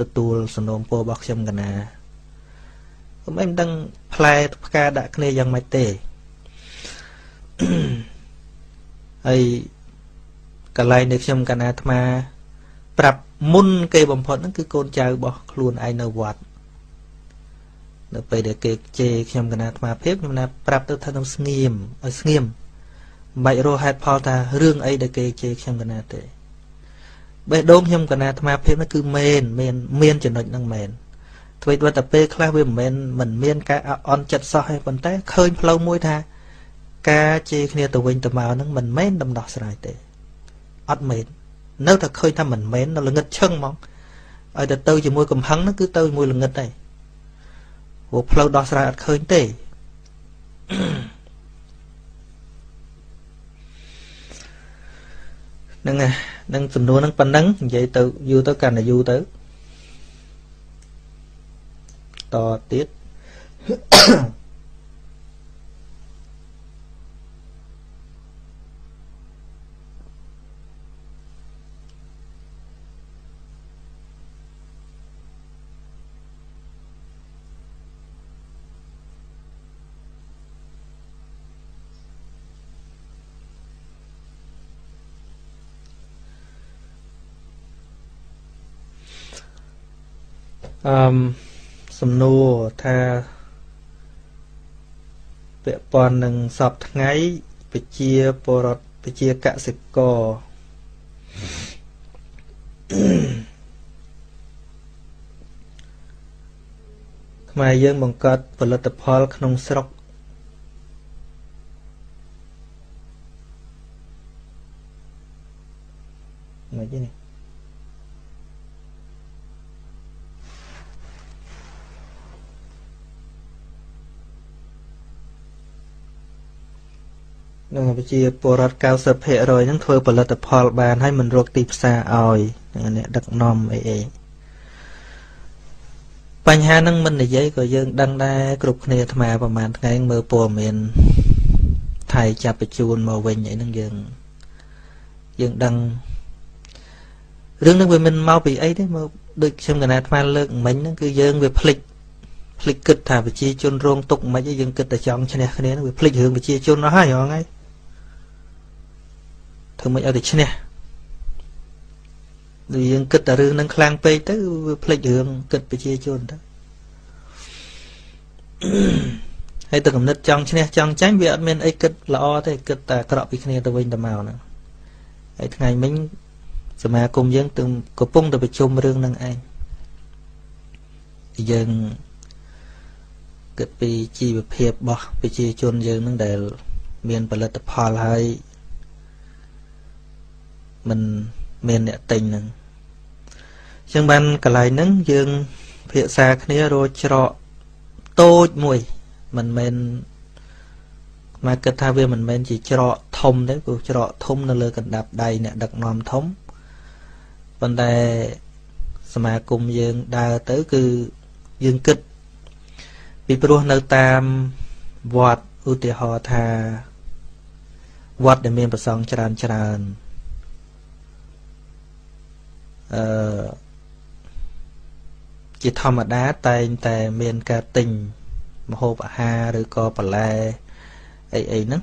ទទួលសំណូមពររបស់ខ្ញុំកណាខ្ញុំមិនដឹងផ្លែផ្កាដាក់គ្នាយ៉ាងម៉េចទេ ហើយកន្លែងនៃខ្ញុំកណាអាត្មា ប្រាប់មុនគេបំផុតហ្នឹងគឺកូនចៅរបស់ខ្លួនឯងនៅវត្តនៅពេលដែលគេជេរខ្ញុំកណាអាត្មាភាពខ្ញុំណាប្រាប់ទៅថានឹងស្ងៀមឲ្យស្ងៀមមិនបាច់រកហេតុផលថារឿងអីដែលគេជេរខ្ញុំកណាទេបេះដូងខ្ញុំកណាអាត្មាភាពនោះគឺមែនមានមានចំណុចហ្នឹងមែនអ្វីទៅតែពេលខ្លះវាមិនមែនមិនមានការអន់ចិត្តសោះទេប៉ុន្តែឃើញផ្លូវមួយថា ការជេរគ្នាទៅវិញទៅមកហ្នឹងមិនមែនដំណោះស្រាយទេអត់មែននៅតែឃើញថាមិនមែននៅល្ងិតឈឹងហ្មងឲ្យទៅទៅជាមួយកំហឹងហ្នឹងគឺទៅជាមួយល្ងិតដែរព្រោះផ្លូវដោះស្រាយអត់ឃើញទេហ្នឹងហ្នឹងសំណួរហ្នឹងប៉ុណ្ណឹងនិយាយទៅយូរទៅកាន់តែយូរទៅតទៀត អឺសំណួរថាពាក់ព័ន្ធនឹងសពថ្ងៃពជាបរដ្ឋពជាកសិករខ្មែរយើងបង្កើតផលិតផលក្នុងស្រុកមកទេនេះ នឹងប្រជាពលរដ្ឋ90%ហ្នឹងធ្វើផលិតផលបានហើយមិនរកទីផ្សារឲ្យអ្នកដឹកនាំអីអីបញ្ហាហ្នឹងមិននិយាយក៏យើងដឹងដែរគ្រប់គ្នាអាត្មាប្រហែលថ្ងៃមើលព័ត៌មានថៃចាប់បញ្ជូនមកវិញអីហ្នឹងយើងយើងដឹងរឿងហ្នឹងវាមិនមកពីអីទេមកដូចខ្ញុំកណាអាត្មាលើកមិញហ្នឹងគឺយើងវាភ្លេចភ្លេចគិតថាប្រជាជនរងទុកមិនអីយើងគិតតែចង់ឈ្នះគ្នាវាភ្លេចរឿងប្រជាជនអស់ហើយហ៎ហ្នឹង ធ្វើមិនឲ្យតែឈ្នះដូចយើងគិតតែរឿងនឹងខ្លាំងពេកទៅវាភ្លេចរឿងគិតប្រជាជនទៅហើយទៅកំណត់ចង់ឈ្នះចង់ចាញ់វាអត់មានអីគិតល្អទេគិតតែក្រក់ពីគ្នាទៅវិញទៅមកហ្នឹងហើយថ្ងៃមិញសមាគមយើងទើបកំពុងតែប្រជុំរឿងហ្នឹងឯងយើងគិតពីជីវភាពរបស់ប្រជាជនយើងនឹងដែល មានផលិតផលហើយ មិនមានអ្នកទិញនឹងអញ្ចឹងបានកន្លែងហ្នឹងយើងភាសាគ្នារកច្រកតូចមួយមិនមែនមកគិតថាវាមិនមែនជាច្រកធំទេព្រោះច្រកធំនៅលើកណ្ដាប់ដៃអ្នកដឹកនាំធំប៉ុន្តែសមាគមយើងដើរទៅគឺយើងគិតពីព្រោះនៅតាមវត្តឧទាហរណ៍ថាវត្តដែលមានប្រសងច្រើនច្រើន អឺជាធម្មតាតែងតែមានការទិញម្ហូបអាហារឬក៏បន្លែអីអីហ្នឹង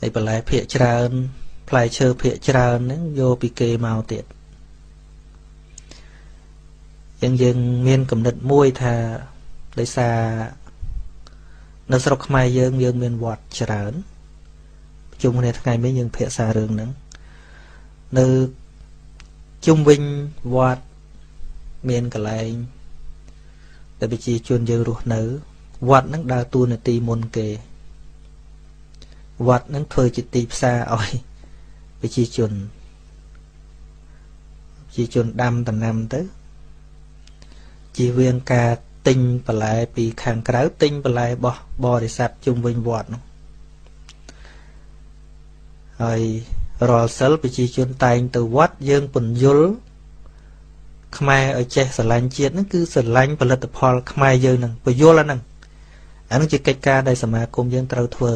ហើយបន្លែភាកច្រើន ផ្លែឈើភាកច្រើនហ្នឹងយកពីគេមកទៀតយើងយើងមានគំនិតមួយថាដោយសារនៅស្រុកខ្មែរយើងយើងមានវត្តច្រើន ប្រជុំគ្នាថ្ងៃមិញយើងភាសារឿងហ្នឹងនៅជុំវិញវត្តមានកន្លែងដែលប្រជាជនយើងរស់នៅ វត្តហ្នឹងដើរតួនាទីមុនគេ វត្តហ្នឹងធ្វើជាទីផ្សារឲ្យប្រជាជនប្រជាជនដាំដំណាំទៅជៀសវាងការទិញបន្លែពីខាងក្រៅទិញបន្លែរបស់បរិស័ទជុំវិញវត្តនោះ ហើយរាល់សិលប្រជាជនតែងទៅវត្តយើងពន្យល់ខ្មែរឲ្យចេះស្រឡាញ់ជាតិហ្នឹងគឺស្រឡាញ់ផលិតផលខ្មែរយើងហ្នឹងពយល់អាហ្នឹងអាហ្នឹងជាកិច្ចការដែលសមាគមយើងត្រូវធ្វើ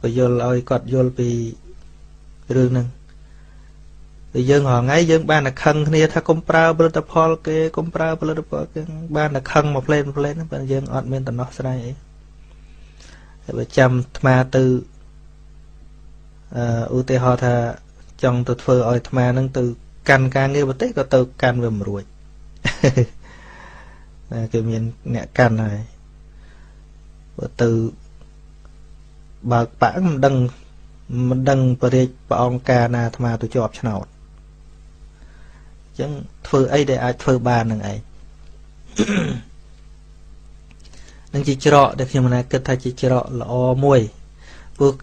ពយល់ឲ្យគាត់យល់ពីរឿងហ្នឹងតែយើងរងថ្ងៃយើងបានតែខឹងគ្នាថាកុំប្រើផលិតផលគេកុំប្រើផលិតផលគេបានតែខឹងមកផ្លេតផ្លេតហ្នឹងបើយើងអត់មានដំណោះស្រាយអីហើយ បើចាំអាត្មាទៅអឺឧទាហរណ៍ថាចង់ទៅធ្វើឲ្យអាត្មាហ្នឹងទៅកាន់ការងារប្រទេសក៏ទៅកាន់វាមិនរួចគឺមានអ្នកកាន់ហើយបើទៅបើកបាក់មិនដឹងមិនដឹងបរិយាព្រះអង្គការណាអាត្មាទៅជាប់ឆ្នោតអញ្ចឹងធ្វើអីដែលអាចធ្វើបាននឹងឯង នឹងជាច្រកដែលខ្ញុំណាគិតថាជាច្រកល្អមួយពួក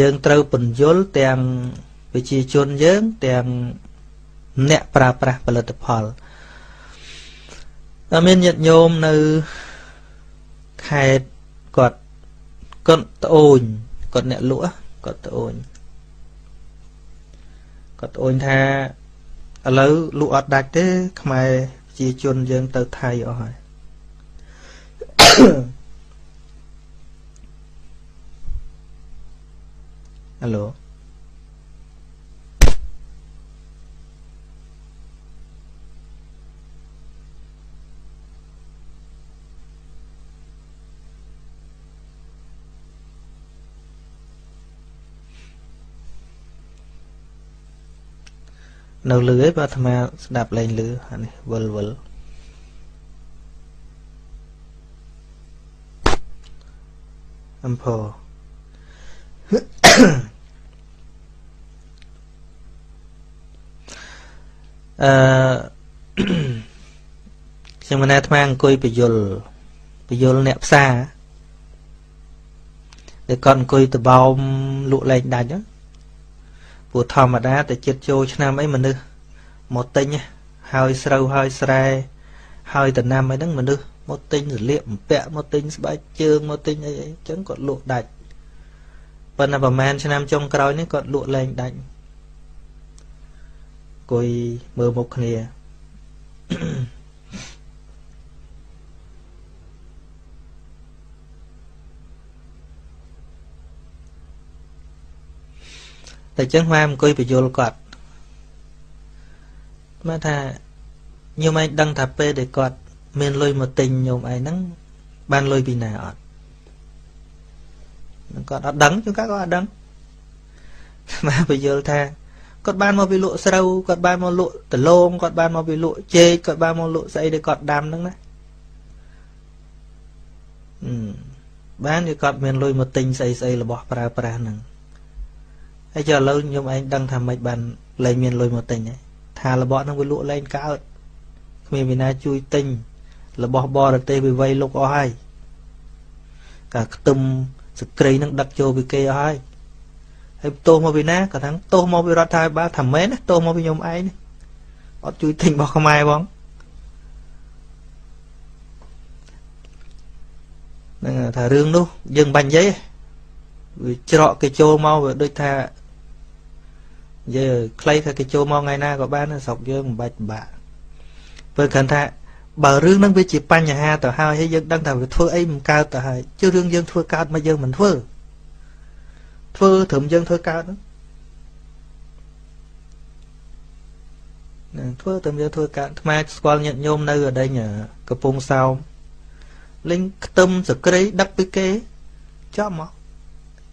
យើងត្រូវពន្យល់ទាំងវិជាជនយើងទាំងអ្នកប្រើប្រាស់ផលិតផលតែមានញាតិញោមនៅខេត្តគាត់គាត់ត្អូនគាត់អ្នកលក់គាត់ត្អូនគាត់ត្អូនថាឥឡូវលក់អត់ដាច់ទេខ្មែរជាជនយើងទៅថៃអស់ហើយ ហៅឡូនៅលឺឯងបើអាត្មាស្ដាប់លែងលឺអានេះវិលវិល អំផអឺខ្ញុំមិនអាត្មាអង្គុយបយលបយលអ្នកផ្សារដែលគាត់អង្គុយដបោមលក់លែងដាច់ហ្នឹងព្រោះធម្មតាតែចិត្តចូលឆ្នាំអីមនុស្សមកទិញហើយស្រូវហើយស្រែហើយដំណាំអីហ្នឹងមនុស្ស មកទិញសលៀកបំពាក់មកទិញស្បែកជើងមកទិញអីអីអញ្ចឹងគាត់លក់ដាច់ប៉ុន្តែប្រហែលឆ្នាំចុងក្រោយនេះគាត់លក់លែងដាច់អង្គុយមើលមុខគ្នាតែចឹងម៉ែអង្គុយបញ្យល់គាត់មកថាញោមឯងដឹងថាពេលដែលគាត់ មានលុយមកទិញញោមឯងហ្នឹងបានលុយពីណាអត់គាត់អត់ដឹងជួនកាលគាត់អត់ដឹងមកបញ្យល់ថាគាត់បានមកពីលក់ស្រូវគាត់បានមកលក់ដលងគាត់បានមកពីលក់ចេកគាត់បានមកលក់ស្អីដែលគាត់ដាំហ្នឹងណាបានគឺគាត់មានលុយមកទិញស្អីស្អីរបស់ប្រើប្រាស់ហ្នឹងហើយចុះឥឡូវខ្ញុំឯងដឹងថាម៉េចបានលែងមានលុយមកទិញថារបស់ហ្នឹងវាលក់លែងកើតគ្មានវិណាជួយទិញ របស់បរទេសវិវ័យលុកអស់ហើយកាខ្ទឹមសក្រីនឹងដឹកចូលពីគេអស់ហើយហើយទោសមកពីណាគាត់ថាទោសមកពីរដ្ឋាភិបាលថាមែនណាទោសមកពីខ្ញុំឯងអត់ជួយទិញរបស់ខ្មែរបងហ្នឹងថារឿងនោះយើងបាញ់និយាយវាច្រកគេចូលមកវាដូចថានិយាយខ្លីថាគេចូលមកថ្ងៃណាក៏បានស្រុកយើងមិនបាច់ពិបាកព្រោះគ្រាន់ថា បើរឿងហ្នឹងវាជាបញ្ហាទៅហើយហើយយើងដឹងថាវាធ្វើអីមិនកើតទៅហើយជឿរឿងយើងធ្វើកើតមកយើងមិនធ្វើធ្វើត្រឹមយើងធ្វើកើតហ្នឹងណាធ្វើត្រឹមយើងធ្វើកើតថ្មស្គាល់ញាតិញោមនៅអដេញកំពង់សោមលេងខ្ទឹមសក្រីដឹកពីគេចប់មក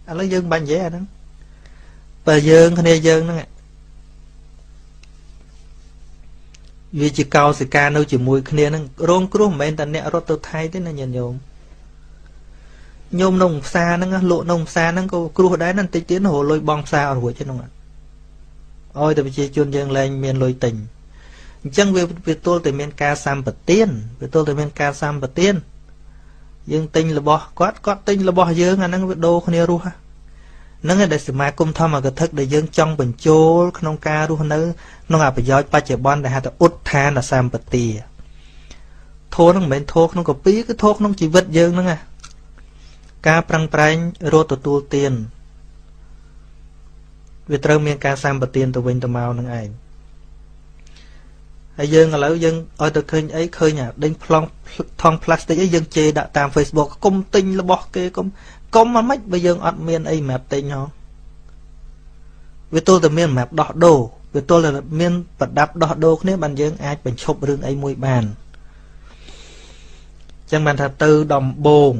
ឥឡូវយើងបាញ់និយាយអាហ្នឹងបើយើងគ្នាយើងហ្នឹង វាជាកោសិកានៅជាមួយគ្នាហ្នឹងរងគ្រោះមិនមែនតែអ្នករត់ទៅថៃទេណាញាតិញោមញោមក្នុងផ្សារហ្នឹងលក់ក្នុងផ្សារហ្នឹងក៏គ្រោះដែរណាតិចទៀតរលុយបងផ្សារអត់រួចទេហ្នឹងអោយតែប្រជាជនយើងលែងមានលុយទិញអញ្ចឹងវាវាទល់តែមានការសម្បទានវាទល់តែមានការសម្បទានយើងទិញរបស់គាត់គាត់ទិញរបស់យើងអាហ្នឹងវាដូរគ្នារស់ហ្នឹង ឯដែលសមាគមធម្មកថាដែលយើងចង់បញ្ចូលក្នុងការរស់នៅក្នុងអប្រយោជន៍បច្ចុប្បន្នដែលហៅថាឧទ្ធានសម្បទាធោហ្នឹងមិនមែនធោក្នុងកពីគឺធោក្នុងជីវិតយើងហ្នឹងណាការប្រឹងប្រែងរត់ទទួលទានវាត្រូវមានការសម្បទានទៅវិញទៅមកនឹងឯងហើយយើងឥឡូវយើងឲ្យទៅឃើញអីឃើញអាដេញប្លង់ថងផ្លាស្ទិកអីយើងជេរដាក់តាម Facebook កុំទិញរបស់គេកុំ កុំមិនម៉េចបើយើងអត់មានអីសម្រាប់ទិញហ៎វាទល់តែមានសម្រាប់ដោះដូរវាទល់តែមានប្រដាប់ដោះដូរគ្នាបានយើងអាចបញ្ឈប់រឿងអីមួយបានអញ្ចឹងបានថាទៅដំបង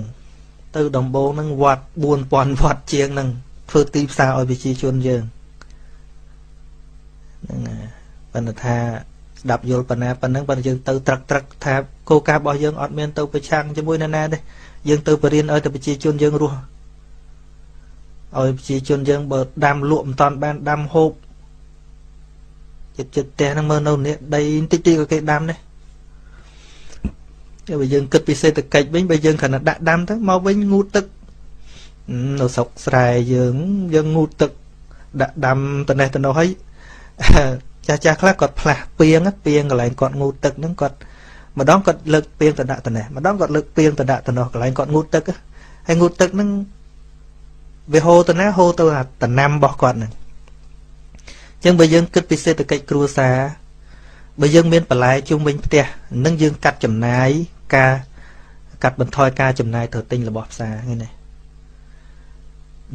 ទៅដំបងហ្នឹងវត្ត4000វត្តជាងហ្នឹងធ្វើទីផ្សារឲ្យប្រជាជនយើងហ្នឹងប៉ុន្តែថាស្ដាប់យល់ប៉ុណ្ណាប៉ុណ្ណឹងប៉ុន្តែយើងទៅត្រឹកត្រឹកថាគោលការណ៍របស់យើងអត់មានទៅប្រឆាំងជាមួយនរណាទេ យើងទៅបរៀនឲ្យតែប្រជាជនយើងរស់ឲ្យប្រជាជនយើងបើដាំលក់មិនតាន់បានដាំហូបចិត្តចិត្តផ្ទះហ្នឹងមើលនៅនេះដីតិចតិចក៏គេដាំដែរបើយើងគិតពីសេដ្ឋកិច្ចវិញបើយើងគ្រាន់តែដាក់ដាំទៅមកវិញងូតទឹកនៅស្រុកស្រែយើងយើងងូតទឹកដាក់ដាំត្នេះត្នោះហើយចាស់ចាស់ខ្លះគាត់ផ្លាស់ពីងពីងកន្លែងគាត់ងូតទឹកហ្នឹងគាត់ ម្ដងគាត់លើកពីងទៅដាក់ត្នេះម្ដងគាត់លើកពីងទៅដាក់ត្នោះកន្លែងគាត់ងូតទឹកហើយងូតទឹកហ្នឹងវាហូរទៅណាហូរទៅអាតំណាំរបស់គាត់ហ្នឹងអញ្ចឹងបើយើងគិតពីសេដ្ឋកិច្ចគ្រួសារបើយើងមានបន្លែជុំវិញផ្ទះនឹងយើងកាត់ចំណាយការកាត់បន្ថយការចំណាយទៅទិញរបស់ផ្សារហ្នឹងណា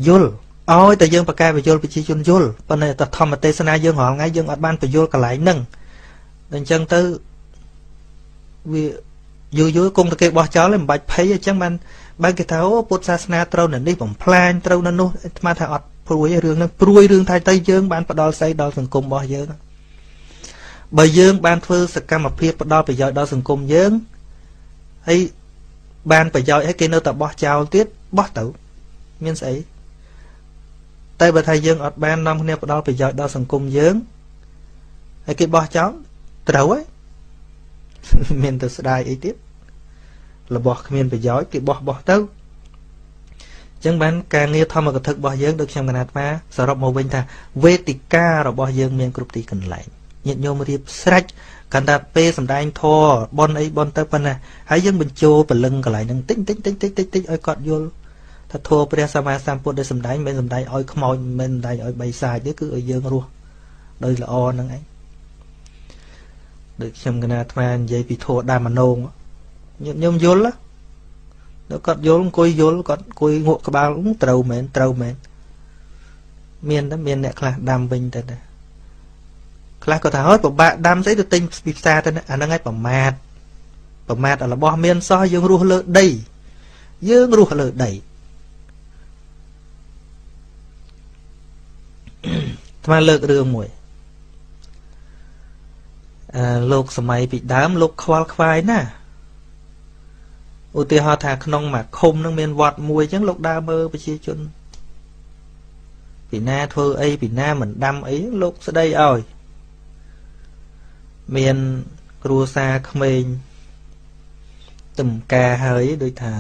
យល់ឲ្យតែយើងប្រកែបញ្យលប្រជាជនយល់ប៉ុន្តែតែធម្មទេសនាយើងរាល់ថ្ងៃយើងអត់បានបញ្យលកន្លែងហ្នឹងអញ្ចឹងទៅ វាយូរយូរគង់តែគេបោះចោលមិនបាច់ភ័យអញ្ចឹងបានបើគេថាអូពុទ្ធសាសនាត្រូវនៅនេះបំផ្លាញត្រូវនៅនោះអាត្មាថាអត់ព្រួយរឿងហ្នឹងព្រួយរឿងថៃតៃយើងបានផ្ដល់ស្អីដល់សង្គមរបស់យើងបើយើងបានធ្វើសកម្មភាពផ្ដល់ប្រយោជន៍ដល់សង្គមយើងហើយបានប្រយោជន៍ហើយគេនៅតែបោះចោលទៀតបោះទៅមានស្អីតែបើថាយើងអត់បាននាំគ្នាផ្ដល់ប្រយោជន៍ដល់សង្គមយើងហើយគេបោះចោលត្រូវហើយ មានទៅស្ដាយអីទៀតរបស់គ្មានប្រយោជន៍គេបោះបោះទៅចឹងបានការងារធម្មកថារបស់យើងដូចខ្ញុំកណាត់ថាសរុបមកវិញថាវេទិការបស់យើងមានគ្រប់ទីកន្លែងញាតិញោមរៀបស្រេចកាន់តែពេលសំដែងធរបនអីបនទៅប៉ុណ្ណាហើយយើងបញ្ចូលពលឹងកន្លែងហ្នឹងតិចតិចតិចតិចតិចតិចឲ្យគាត់យល់ថាធម៌ព្រះសម្មាសម្ពុទ្ធដែលសម្ដែងមិនសម្ដែងឲ្យខ្មោចមិនសម្ដែងឲ្យបិសាចទេគឺឲ្យយើងរស់ដោយល្អហ្នឹងឯង ដូចខ្ញុំកណាអាត្មានិយាយពីធម៌ដាមនោងខ្ញុំយល់ដល់គាត់យល់អង្គុយយល់គាត់អង្គុយងក់ក្បាលត្រូវមែនត្រូវមែនមានតែមានអ្នកខ្លះដាំវិញទៅតែខ្លះក៏ថាហើយពិបាកដាំស្អីទៅទិញពីផ្សារទៅអាហ្នឹងឯងប្រមាថប្រមាថរបស់មានសោះយើងរស់លើដី យើងរស់លើដីថ្មលើករឿងមួយអឺ លោកសម័យពីដើមលោកខ្វល់ខ្វាយណាឧទាហរណ៍ថាក្នុងមួយឃុំនឹងមានវត្តមួយអញ្ចឹងលោកដើរមើលប្រជាជនពីណាធ្វើអីពីណាមិនដាំអីលោកស្ដីឲ្យមានគ្រួសារក្មេងទំការហើយដូចថា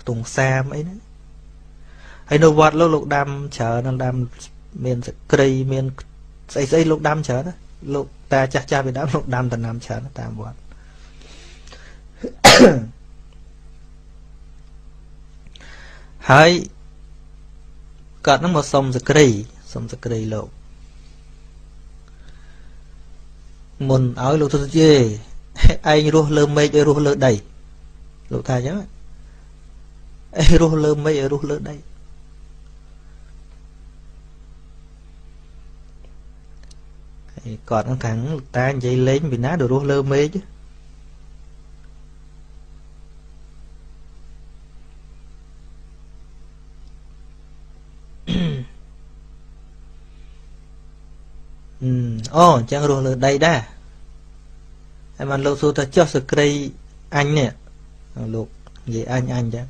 ខ្ទង់សាមអីណាហើយនៅវត្តលោកលោកដាំច្រើនដាំមានសក្រីមានស្អីស្អីលោកដាំច្រើនណាលោក តាចាស់ចាស់ពីដើមលោកដាំដំណាំច្រើនតាមវត្តហើយគាត់នឹងមកសុំសក្រីសុំសក្រីលោកមុនឲ្យលោកទៅជេឯងរស់លើមេឃឲ្យរស់លើដីលោកថាអញ្ចឹងឯងរស់លើមេឃឲ្យរស់លើដី ហើយ គាត់នឹងខាងលោកតានិយាយលេងពីណាទៅរស់លើមេឃអូអញ្ចឹងរស់លើដីដែរហើយបានលោកសួរថាចុះសក្រីអញនេះលោកនិយាយអញអញចឹង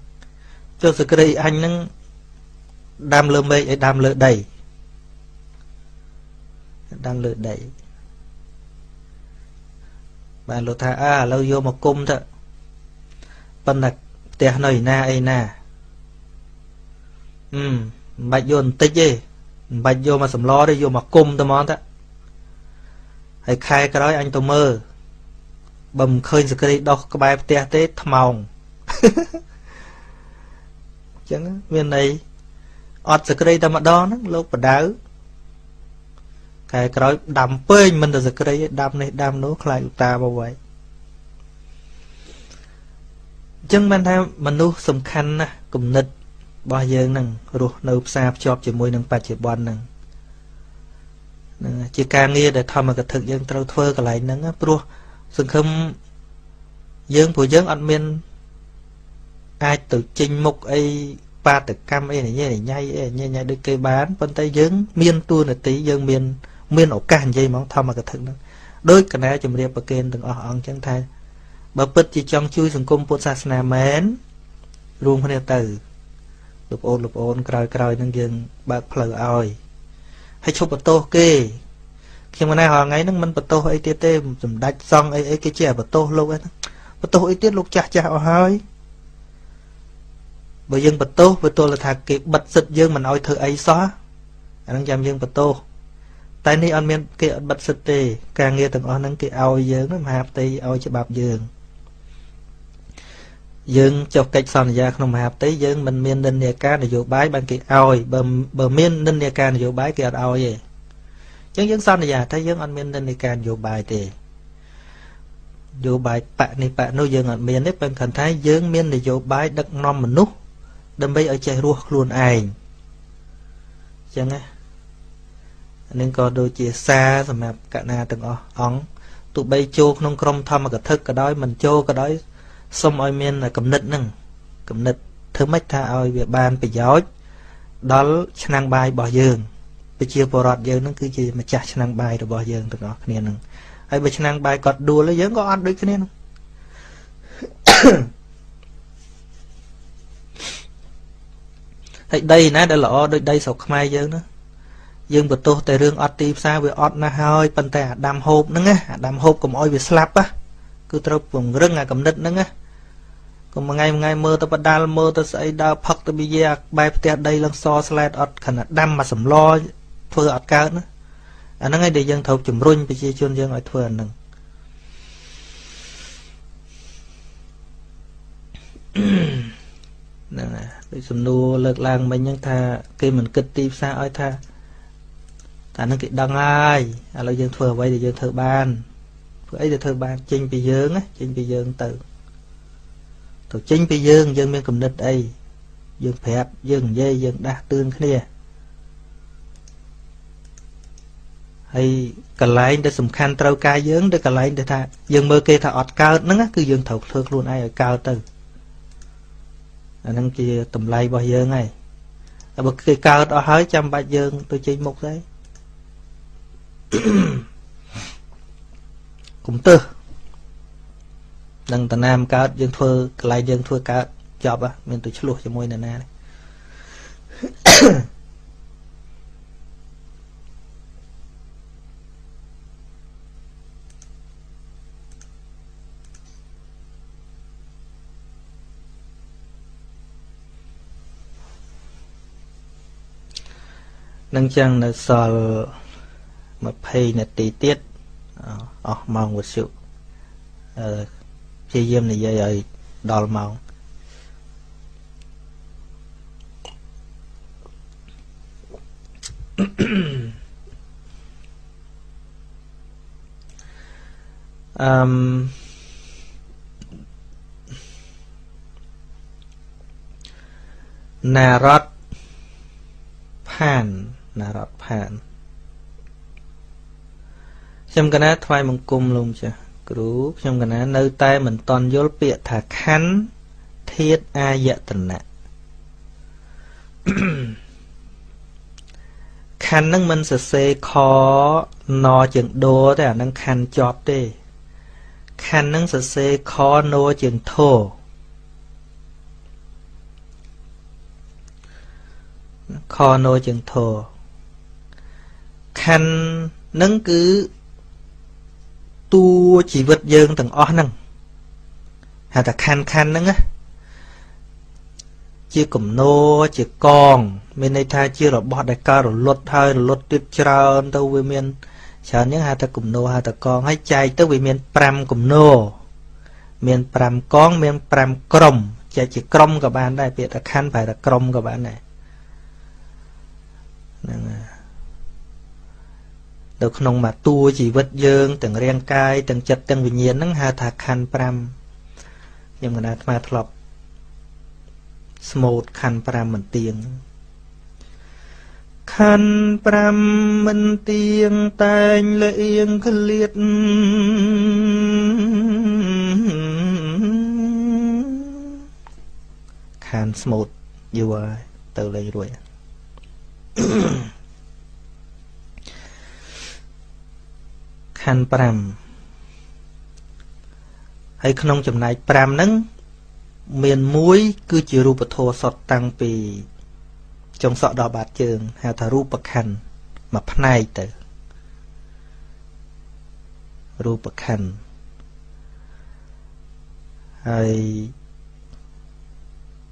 ចុះសក្រីអញហ្នឹងដាំលើមេឃឲ្យដាំលើដី ដាំលើដីបានលោកថាអើឥឡូវយកមកគុំទៅប៉ុន្តែផ្ទះនៅឯណាអីណាហឹមមិនបាច់យកបន្តិចទេមិនបាច់យកមកសម្លទេយកមកគុំទៅហ្មងតាហើយខែក្រោយអញទៅមើលបើមិនឃើញសក្តិដោះក្បែរផ្ទះទេថ្មោងអញ្ចឹងមានន័យអត់សក្តិតែម្ដងហ្នឹងលោកបដៅ ខែក្រោយដាំពេញមិនទៅសក្តិទេដាំនេះដាំនោះខ្លាចលោកតាមកໄວអញ្ចឹងបានថាមនុស្សសំខាន់ណាស់គំនិតរបស់យើងហ្នឹងរស់នៅផ្សារភ្ជាប់ជាមួយនឹងបច្ចុប្បន្នហ្នឹងនឹងជាការងារដែលធម្មកថាយើងត្រូវធ្វើកន្លែងហ្នឹងព្រោះសង្ឃឹមយើងព្រោះយើងអត់មានអាចទៅចេញមុខអីបាតកម្មអីញ៉ៃញ៉ៃអីញ៉ៃញ៉ៃដូចគេបានប៉ុន្តែយើង មានទួនាទីយើងមាន មានឱកាសនិយាយហ្មងធម្មកថាហ្នឹងដោយកណាជំរាបប្រកេនទាំងអស់អង្គចឹងថាបើពិតជាចង់ជួយសង្គមពុទ្ធសាសនាមែនរួមគ្នាទៅលោកអូនលោកអូនក្រោយក្រោយនឹងយើងបើកផ្លូវឲ្យហើយឈប់បន្ទោសគេខ្ញុំមិនណែរាល់ថ្ងៃហ្នឹងមិនបន្ទោសអីទៀតទេសម្ដេចសង្ឃអីអីគេជាបន្ទោសលោកហ្នឹងបន្ទោសអីទៀតលោកចាស់ចាស់អស់ហើយបើយើងបន្ទោសវាទល់ថាគេបិទសិទ្ធយើងមិនឲ្យធ្វើអីសោះអាហ្នឹងចាំយើងបន្ទោស តែនេះអត់មានគេអត់បិទសិទ្ធទេ ការងារទាំងអស់ហ្នឹងគេឲ្យយើងមហាផ្ទៃឲ្យច្បាប់យើងយើងចុះកិច្ចសន្យាក្នុងមហាផ្ទៃយើងមិនមាននិន្នាការនយោបាយបានគេឲ្យបើបើមាននិន្នាការនយោបាយគេអត់ឲ្យទេអញ្ចឹងយើងសន្យាថាយើងអត់មាននិន្នាការនយោបាយទេនយោបាយបកនេះបកនោះយើងអត់មានទេប៉ុន្តែថាយើងមាននយោបាយដឹកនាំមនុស្សដើម្បីឲ្យចេះរស់ខ្លួនឯងអញ្ចឹងណា នឹងក៏ដូចជាសារសម្រាប់កណាទាំងអស់អង្គទោះបីចូលក្នុងក្រុមធម្មកថាក៏ដោយមិនចូលក៏ដោយសុំឲ្យមានគំនិតហ្នឹងគំនិតធ្វើម៉េចថាឲ្យវាបានប្រយោជន៍ដល់ឆ្នាំងបាយរបស់យើងប្រជាពលរដ្ឋយើងហ្នឹងគឺជាម្ចាស់ឆ្នាំងបាយរបស់យើងទាំងអស់គ្នាហ្នឹងហើយបើឆ្នាំងបាយគាត់ដួលយើងក៏អត់ដូចគ្នាហ្នឹងហើយដីណាដែលល្អដូចដីស្រុកខ្មែរយើងណា យើងបន្ទោសតែរឿងអត់ទីផ្សារវាអត់ណាស់ហើយប៉ុន្តែអាដាំហូបហ្នឹងណាអាដាំហូបកុំអោយវាស្លាប់ណាគឺត្រូវពង្រឹងអាកំណត់ហ្នឹងណាកុំមួយថ្ងៃមួយថ្ងៃមើលទៅបដាល់មើលទៅស្អីដើរផឹកទៅវាយាបែបផ្ទះដីឡើងសស្លែតអត់ខណៈដាំមកសម្លធ្វើអត់កើតណាអាហ្នឹងឯងដែលយើងត្រូវជំរុញប្រជាជនយើងឲ្យធ្វើអាហ្នឹងហ្នឹងហើយដូចសំណួរលើកឡើងមិញហ្នឹងថាគេមិនគិតទីផ្សារឲ្យថា តែហ្នឹងគេដឹងហើយឥឡូវយើងធ្វើអ្វីដែលយើងធ្វើបានធ្វើអីដែលធ្វើបានចេញពីយើងណាចេញពីយើងទៅទៅចេញពីយើងយើងមានគំនិតអីយើងប្រាប់យើងនិយាយយើងដាស់តឿនគ្នាហើយកន្លែងដែលសំខាន់ត្រូវការយើងទៅកន្លែងដែលថាយើងមើលគេថាអត់កើតហ្នឹងគឺយើងត្រូវធ្វើខ្លួនឯងឲ្យកើតទៅអាហ្នឹងជាតម្លៃរបស់យើងហើយតែបើគេកើតអស់ហើយចាំបាច់យើងទៅចេញមុខទេ កុំទើសនឹងតំណាមកើតយើងធ្វើកន្លែងយើងធ្វើកើតចប់មានទៅឆ្លោះជាមួយនរណានឹងចឹងនៅសល់ 20នាទីទៀតអស់ម៉ោងវិទ្យុអឺព្យាយាមនិយាយឲ្យដល់ម៉ោងអឺមណារតផានណារតផាន ខ្ញុំកណាថ្វាយបង្គំលោកម្ចាស់គ្រូខ្ញុំកណានៅតែមិនតន់យល់ពាក្យថាខណ្ឌធាតអាយតនៈខណ្ឌនឹងមិនសរសេរខណជាងដូទេអានឹងខណ្ឌជាប់ទេខណ្ឌនឹងសរសេរខណជាងធោខណជាងធោខណ្ឌនឹងគឺ តួជីវិតយើងទាំងអស់ហ្នឹងហៅថាខណ្ឌខណ្ឌហ្នឹងណាជាគំនោជាកង មានន័យថាជារបស់ដែលកើតរលត់ហើយរលត់ទៀតច្រើនទៅវាមានច្រើនហ្នឹងហៅថាគំនោហៅថាកងហើយចែកទៅវាមាន5គំនោមាន5កងមាន5ក្រុមចែកជាក្រុមក៏បានដែរពាក្យថាខណ្ឌប្រែថាក្រុមក៏បានដែរហ្នឹងហើយ នៅក្នុងមួយតួជីវិតយើងទាំងរាងកាយទាំងចិត្តទាំងវិញ្ញាណហ្នឹងហៅថាខណ្ឌ5ខ្ញុំកណាអាត្មាធ្លាប់ស្មូតខណ្ឌ5មិនទៀងខណ្ឌ5មិនទៀងតែងលៀងក្លៀតខានស្មូតយូរហើយទៅលេងរួច ខណ្ឌ5ហើយក្នុងចំណែក5ហ្នឹងមានមួយគឺជារូបធម៌សតតាំងពីចុងសក់ដល់បាតជើងហៅថារូបខណ្ឌមួយផ្នែកទៅរូបខណ្ឌហើយ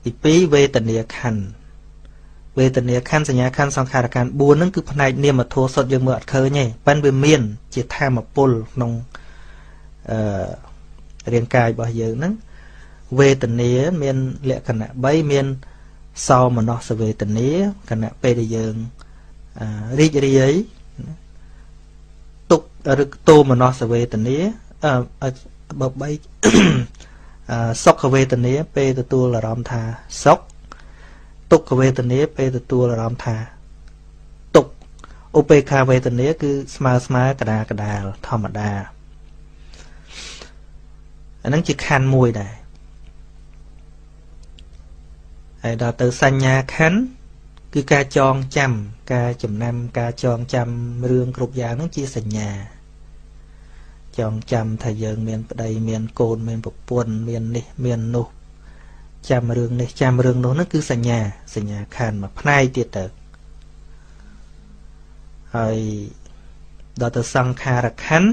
ទី2វេទនាខណ្ឌ វេទនាខណ្ឌសញ្ញាខណ្ឌសង្ខារខណ្ឌ4ហ្នឹងគឺផ្នែកនាមធម៌សុទ្ធយើងមើលអត់ឃើញទេប៉ិនវាមាន ជាធម្មពលក្នុងអឺរាងកាយរបស់យើងហ្នឹងវេទនាមានលក្ខណៈ3មានសោមនស្សវេទនាគណៈពេលដែលយើងរីករាយទុកឬតោមនស្សវេទនាអឺបើ3សុខវេទនាពេលទទួលអារម្មណ៍ថាសុខ ទុក្ខវេទនាពេលទទួលអារម្មណ៍ថាទុក្ខឧបេក្ខាវេទនា គឺស្មើស្មើកដាកដាលធម្មតាអានឹងជាខណ្ឌមួយដែរហើយដល់ទៅសញ្ញាខណ្ឌគឺការចងចាំ ការចំណាំ ការចងចាំរឿងគ្រប់យ៉ាងហ្នឹងជាសញ្ញា ចងចាំថាយើងមានប្តីមានកូនមានប្រពន្ធមាននេះ មាននោះ ចាំរឿងនេះចាំរឿងនោះហ្នឹងគឺសញ្ញាសញ្ញាខណ្ឌមួយផ្នែកទៀតទៅហើយដល់ទៅសង្ខារខណ្ឌ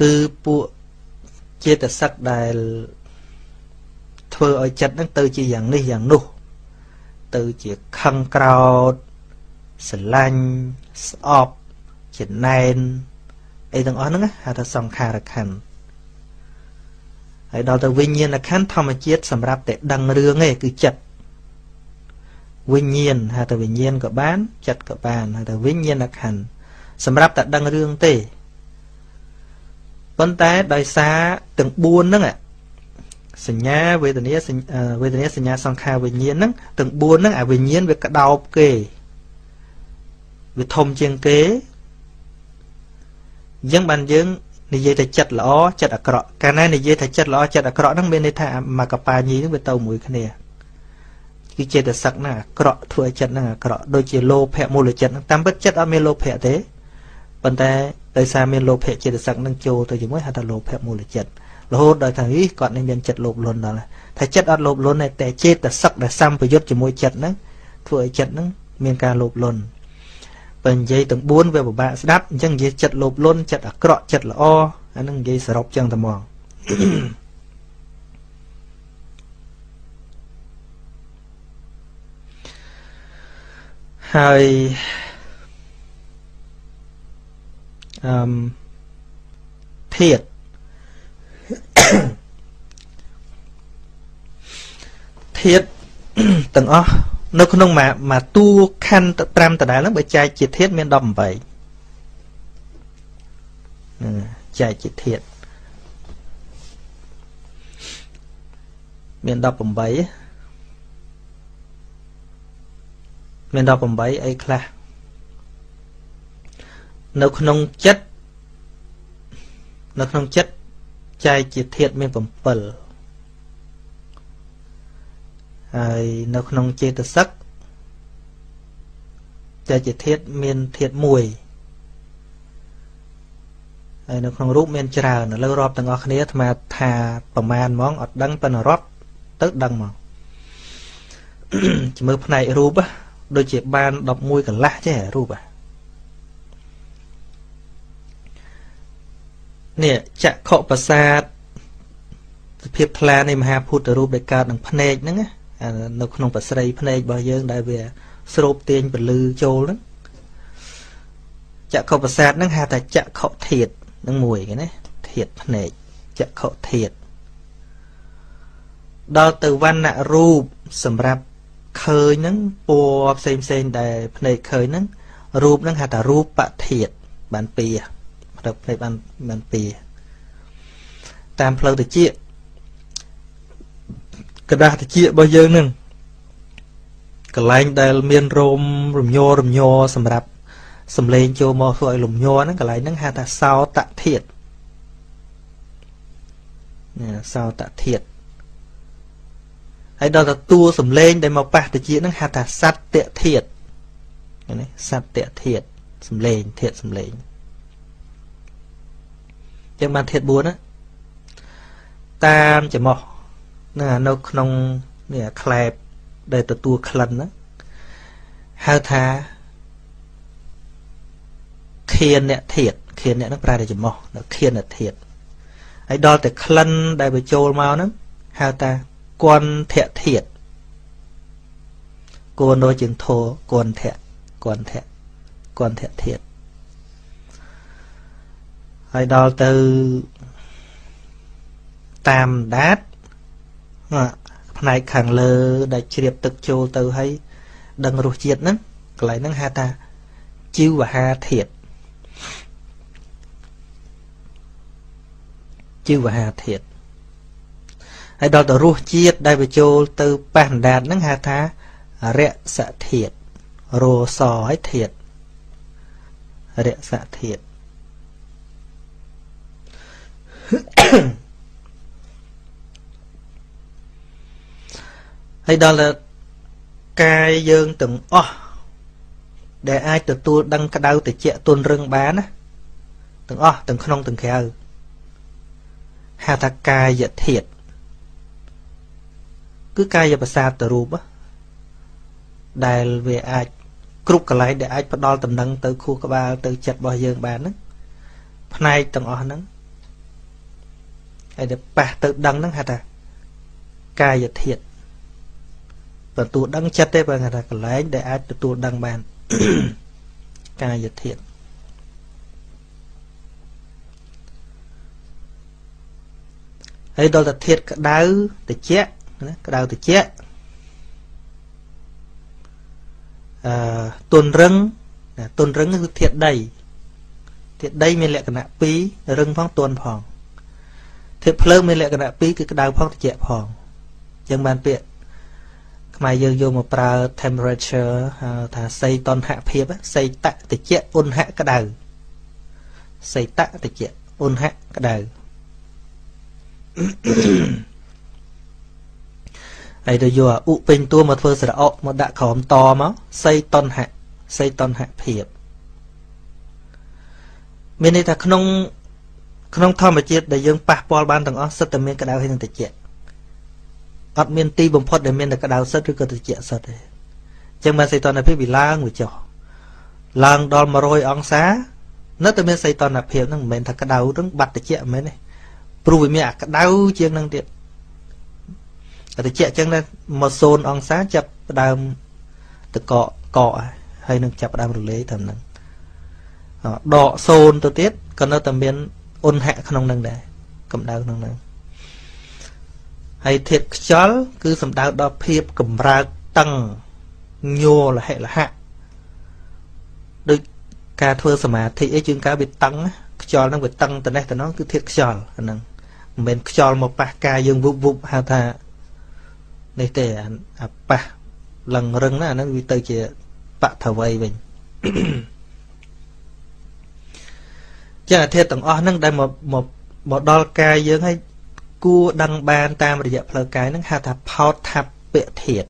គឺពួកចេតសិកដែលធ្វើឲ្យចិត្តហ្នឹងទៅជាយ៉ាងនេះយ៉ាងនោះទៅជាខឹងក្រោតស្រឡាញ់ស្អប់ចំណែនអីទាំងអស់ហ្នឹងហៅថាសង្ខារខណ្ឌ ហើយដល់ទៅវិញ្ញាណខណ្ឌធម្មជាតិសម្រាប់តែដឹងរឿងឯងគឺចិត្តវិញ្ញាណហៅថាវិញ្ញាណក៏បាន ចិត្តក៏បានហៅថាវិញ្ញាណខណ្ឌសម្រាប់តែដឹងរឿងទេប៉ុន្តែដោយសារទាំង4ហ្នឹងសញ្ញាវេទនាវេទនាសញ្ញាសង្ខារវិញ្ញាណហ្នឹងទាំង4ហ្នឹងអាវិញ្ញាណវាក្តោបគេវាធំជាងគេអញ្ចឹងបានយើង និយាយថាចិត្តល្អចិត្តអាក្រក់កាលណានិយាយថាចិត្តល្អចិត្តអាក្រក់ហ្នឹងមានន័យថាមកកបាញីហ្នឹងវាទៅមួយគ្នាគឺចេតសឹកហ្នឹងអាក្រក់ធ្វើឲ្យចិត្តហ្នឹងអាក្រក់ដូចជាលោភៈមូលចិត្តហ្នឹងតាមពិតចិត្តអត់មានលោភៈទេប៉ុន្តែដោយសារមានលោភៈចេតសឹកហ្នឹងចូលទៅជាមួយហៅថាលោភៈមូលចិត្តរហូតដល់ថាអីគាត់នេះមានចិត្តលោភលន់ដល់ថាចិត្តអត់លោភលន់ទេតែចេតសឹកដែលសម្ពយុទ្ធជាមួយចិត្តហ្នឹងធ្វើឲ្យចិត្តហ្នឹងមានការលោភលន់ បើនិយាយទាំង4វាពិបាកស្ដាប់អញ្ចឹងនិយាយចិត្តលោភលន់ចិត្តអាក្រក់ចិត្តល្អអានឹងនិយាយសរុបចឹងតែមកហើយអឺមធាតធាតទាំងអស់ នៅក្នុងមួយមួយតួខណ្ឌ5ដដែលហ្នឹងបើចែកជាធាតមាន18ចែកជាធាតមាន18មាន18អីខ្លះនៅក្នុងចិត្តនៅក្នុងចិត្តចែកជាធាតុមាន7 ហើយនៅក្នុងចេតសិកចែកជាធាតុមានធាតុ1ហើយនៅក្នុងរូបមានច្រើនឥឡូវរាប់ទាំងអស់គ្នាអាត្មាថាប្រមាណហ្មងអត់ដឹងប៉ុន្តែរាប់ទៅដឹងហ្មងជំរឿផ្នែករូបដូចជាបាន11កន្លះចេះរូបនេះចក្ខុប្រសាទសភាពថ្លានៃមហាពុទ្ធរូបដែលកើតនឹងភ្នែកហ្នឹង នៅក្នុងប្រស្រីភ្នែករបស់យើងដែលវាស្រូបទាញពលឺចូលហ្នឹងចក្ខុប្រសាទហ្នឹងហៅថាចក្ខុធាតនឹងមួយគេណាធាតភ្នែកចក្ខុធាតដល់ទៅវណ្ណរូបសម្រាប់ឃើញហ្នឹងពណ៌ផ្សេងផ្សេងដែលភ្នែកឃើញហ្នឹងរូបហ្នឹងហៅថារូបធាតបានពីផ្លូវភ្នែកបានបានពីតាមផ្លូវតិច กระดาษតិចរបស់យើងហ្នឹងកន្លែងដែលមានរោមរំញ័ររំញ័រសម្រាប់សំលេងចូលមកធ្វើឲ្យលំញ័រហ្នឹងកន្លែងហ្នឹងហៅថាសោតធាតនេះសោតធាតហើយដល់ទៅតួសំលេងដែលមកប៉ះតិចហ្នឹងហៅថាសត្យធាតនេះសត្យធាតសំលេងធាតសំលេងចឹងបានធាត4ណាតាមចំោះ នឹងនៅក្នុងនេះក្លែបដែលទទួលក្លិនហ្នឹងហៅថាខៀនអ្នកធាតខៀនអ្នកហ្នឹងប្រែតែចំោះខៀនអ្នកធាតហើយដល់តែក្លិនដែលបញ្ចូលមកហ្នឹងហៅថាគន្ធធាតគួរនៅជាងធោគន្ធៈគន្ធៈគន្ធៈធាតហើយដល់ទៅតាមដាត ផ្នែកខាងលើ ដែលជ្រាបទឹកចូលទៅហើយដឹងរសជាតិហ្នឹងកន្លែងហ្នឹងហៅថាជីវហាធាតជីវហាធាតហើយដល់ទៅរសជាតិដែលបញ្ចូលទៅប៉ះអណ្ដាតហ្នឹងហៅថារសធាតរសហើយធាតរសធាត ហើយដល់ទៅកាយយើងទាំងអស់ដែលអាចទទួលដឹងក្តៅតិចទុនរឹងបានណាទាំងអស់ទាំងក្នុងទាំងក្រៅហៅថាកាយធាតគឺកាយប្រសាទទៅរូបដែលវាអាចគ្រប់កន្លែងដែលអាចផ្ដល់តំណែងទៅខួរក្បាលទៅចិត្តរបស់យើងបានហ្នឹងផ្នែកទាំងអស់ហ្នឹងហើយដែលប៉ះទៅដឹងហ្នឹងហៅថាកាយធាត ទទួលដឹងចិត្តទេបើថាកន្លែងដែលអាចទទួលដឹងបានកាយធាតហើយដល់តែធាតក្តៅតិចណាក្តៅតិចអឺទុនរឹងទុនរឹងគឺធាតដីធាតដីមានលក្ខណៈ2រឹងផងទុនផងធាតភ្លើងមានលក្ខណៈ2គឺក្តៅផងតិចផងអញ្ចឹងបានពាក្យ ខ្មែរយើងយកមកប្រើ temperature ហៅថាសីតនហភាពសីតតិចអ៊ុនហក្តៅសីតតិចអ៊ុនហក្តៅហើយទៅយកឧពេញតួមកធ្វើស្រអកមកដាក់ក្រោមតមកសីតនហសីតនហភាពមានន័យថាក្នុង ក្នុងធម្មជាតិដែលយើងប៉ះពាល់បានទាំងអស់សិតតែមានក្តៅហើយនឹងតិច អត់មានទីបំផុតដែលមានតែក្តៅសិតឬក៏ត្រជាក់សិតទេអញ្ចឹងបានសីតុណ្ហភាពវាឡើងវាចុះឡើងដល់100អង្សា នៅតែមានសីតុណ្ហភាពហ្នឹងមិនមែនថាក្តៅហ្នឹងបាត់ត្រជាក់មិនមែនទេព្រោះវាមានអាក្តៅជាងហ្នឹងទៀតត្រជាក់អញ្ចឹងដែរមក0អង្សាចាប់ផ្ដើមតកកកហើយនឹងចាប់ផ្ដើមរលាយតាមហ្នឹងដក0ទៅទៀតក៏នៅតែមានអ៊ុនហៈក្នុងហ្នឹងដែរកម្ដៅក្នុងហ្នឹង ហើយធាតុខ្យល់គឺសំដៅដល់ភាពកម្រើកតឹងញ័រលហិលហៈដូចការធ្វើសមាធិអីជាងការវាតឹងខ្យល់ហ្នឹងវាតឹងទៅនេះទៅនោះគឺធាតុខ្យល់អាហ្នឹងមិនមែនខ្យល់មកប៉ះកាយយើងវុបវុបហៅថានេះទេអាប៉ះលឹងរឹងណាអាហ្នឹងវាទៅជាបថវ័យវិញចឹងអាធាតទាំងអស់ហ្នឹងដែលមកមកមកដល់កាយយើងហើយ គួរដឹងបានតាមរយៈផ្លូវកាយហ្នឹងហៅថាផោតថាពៈធាត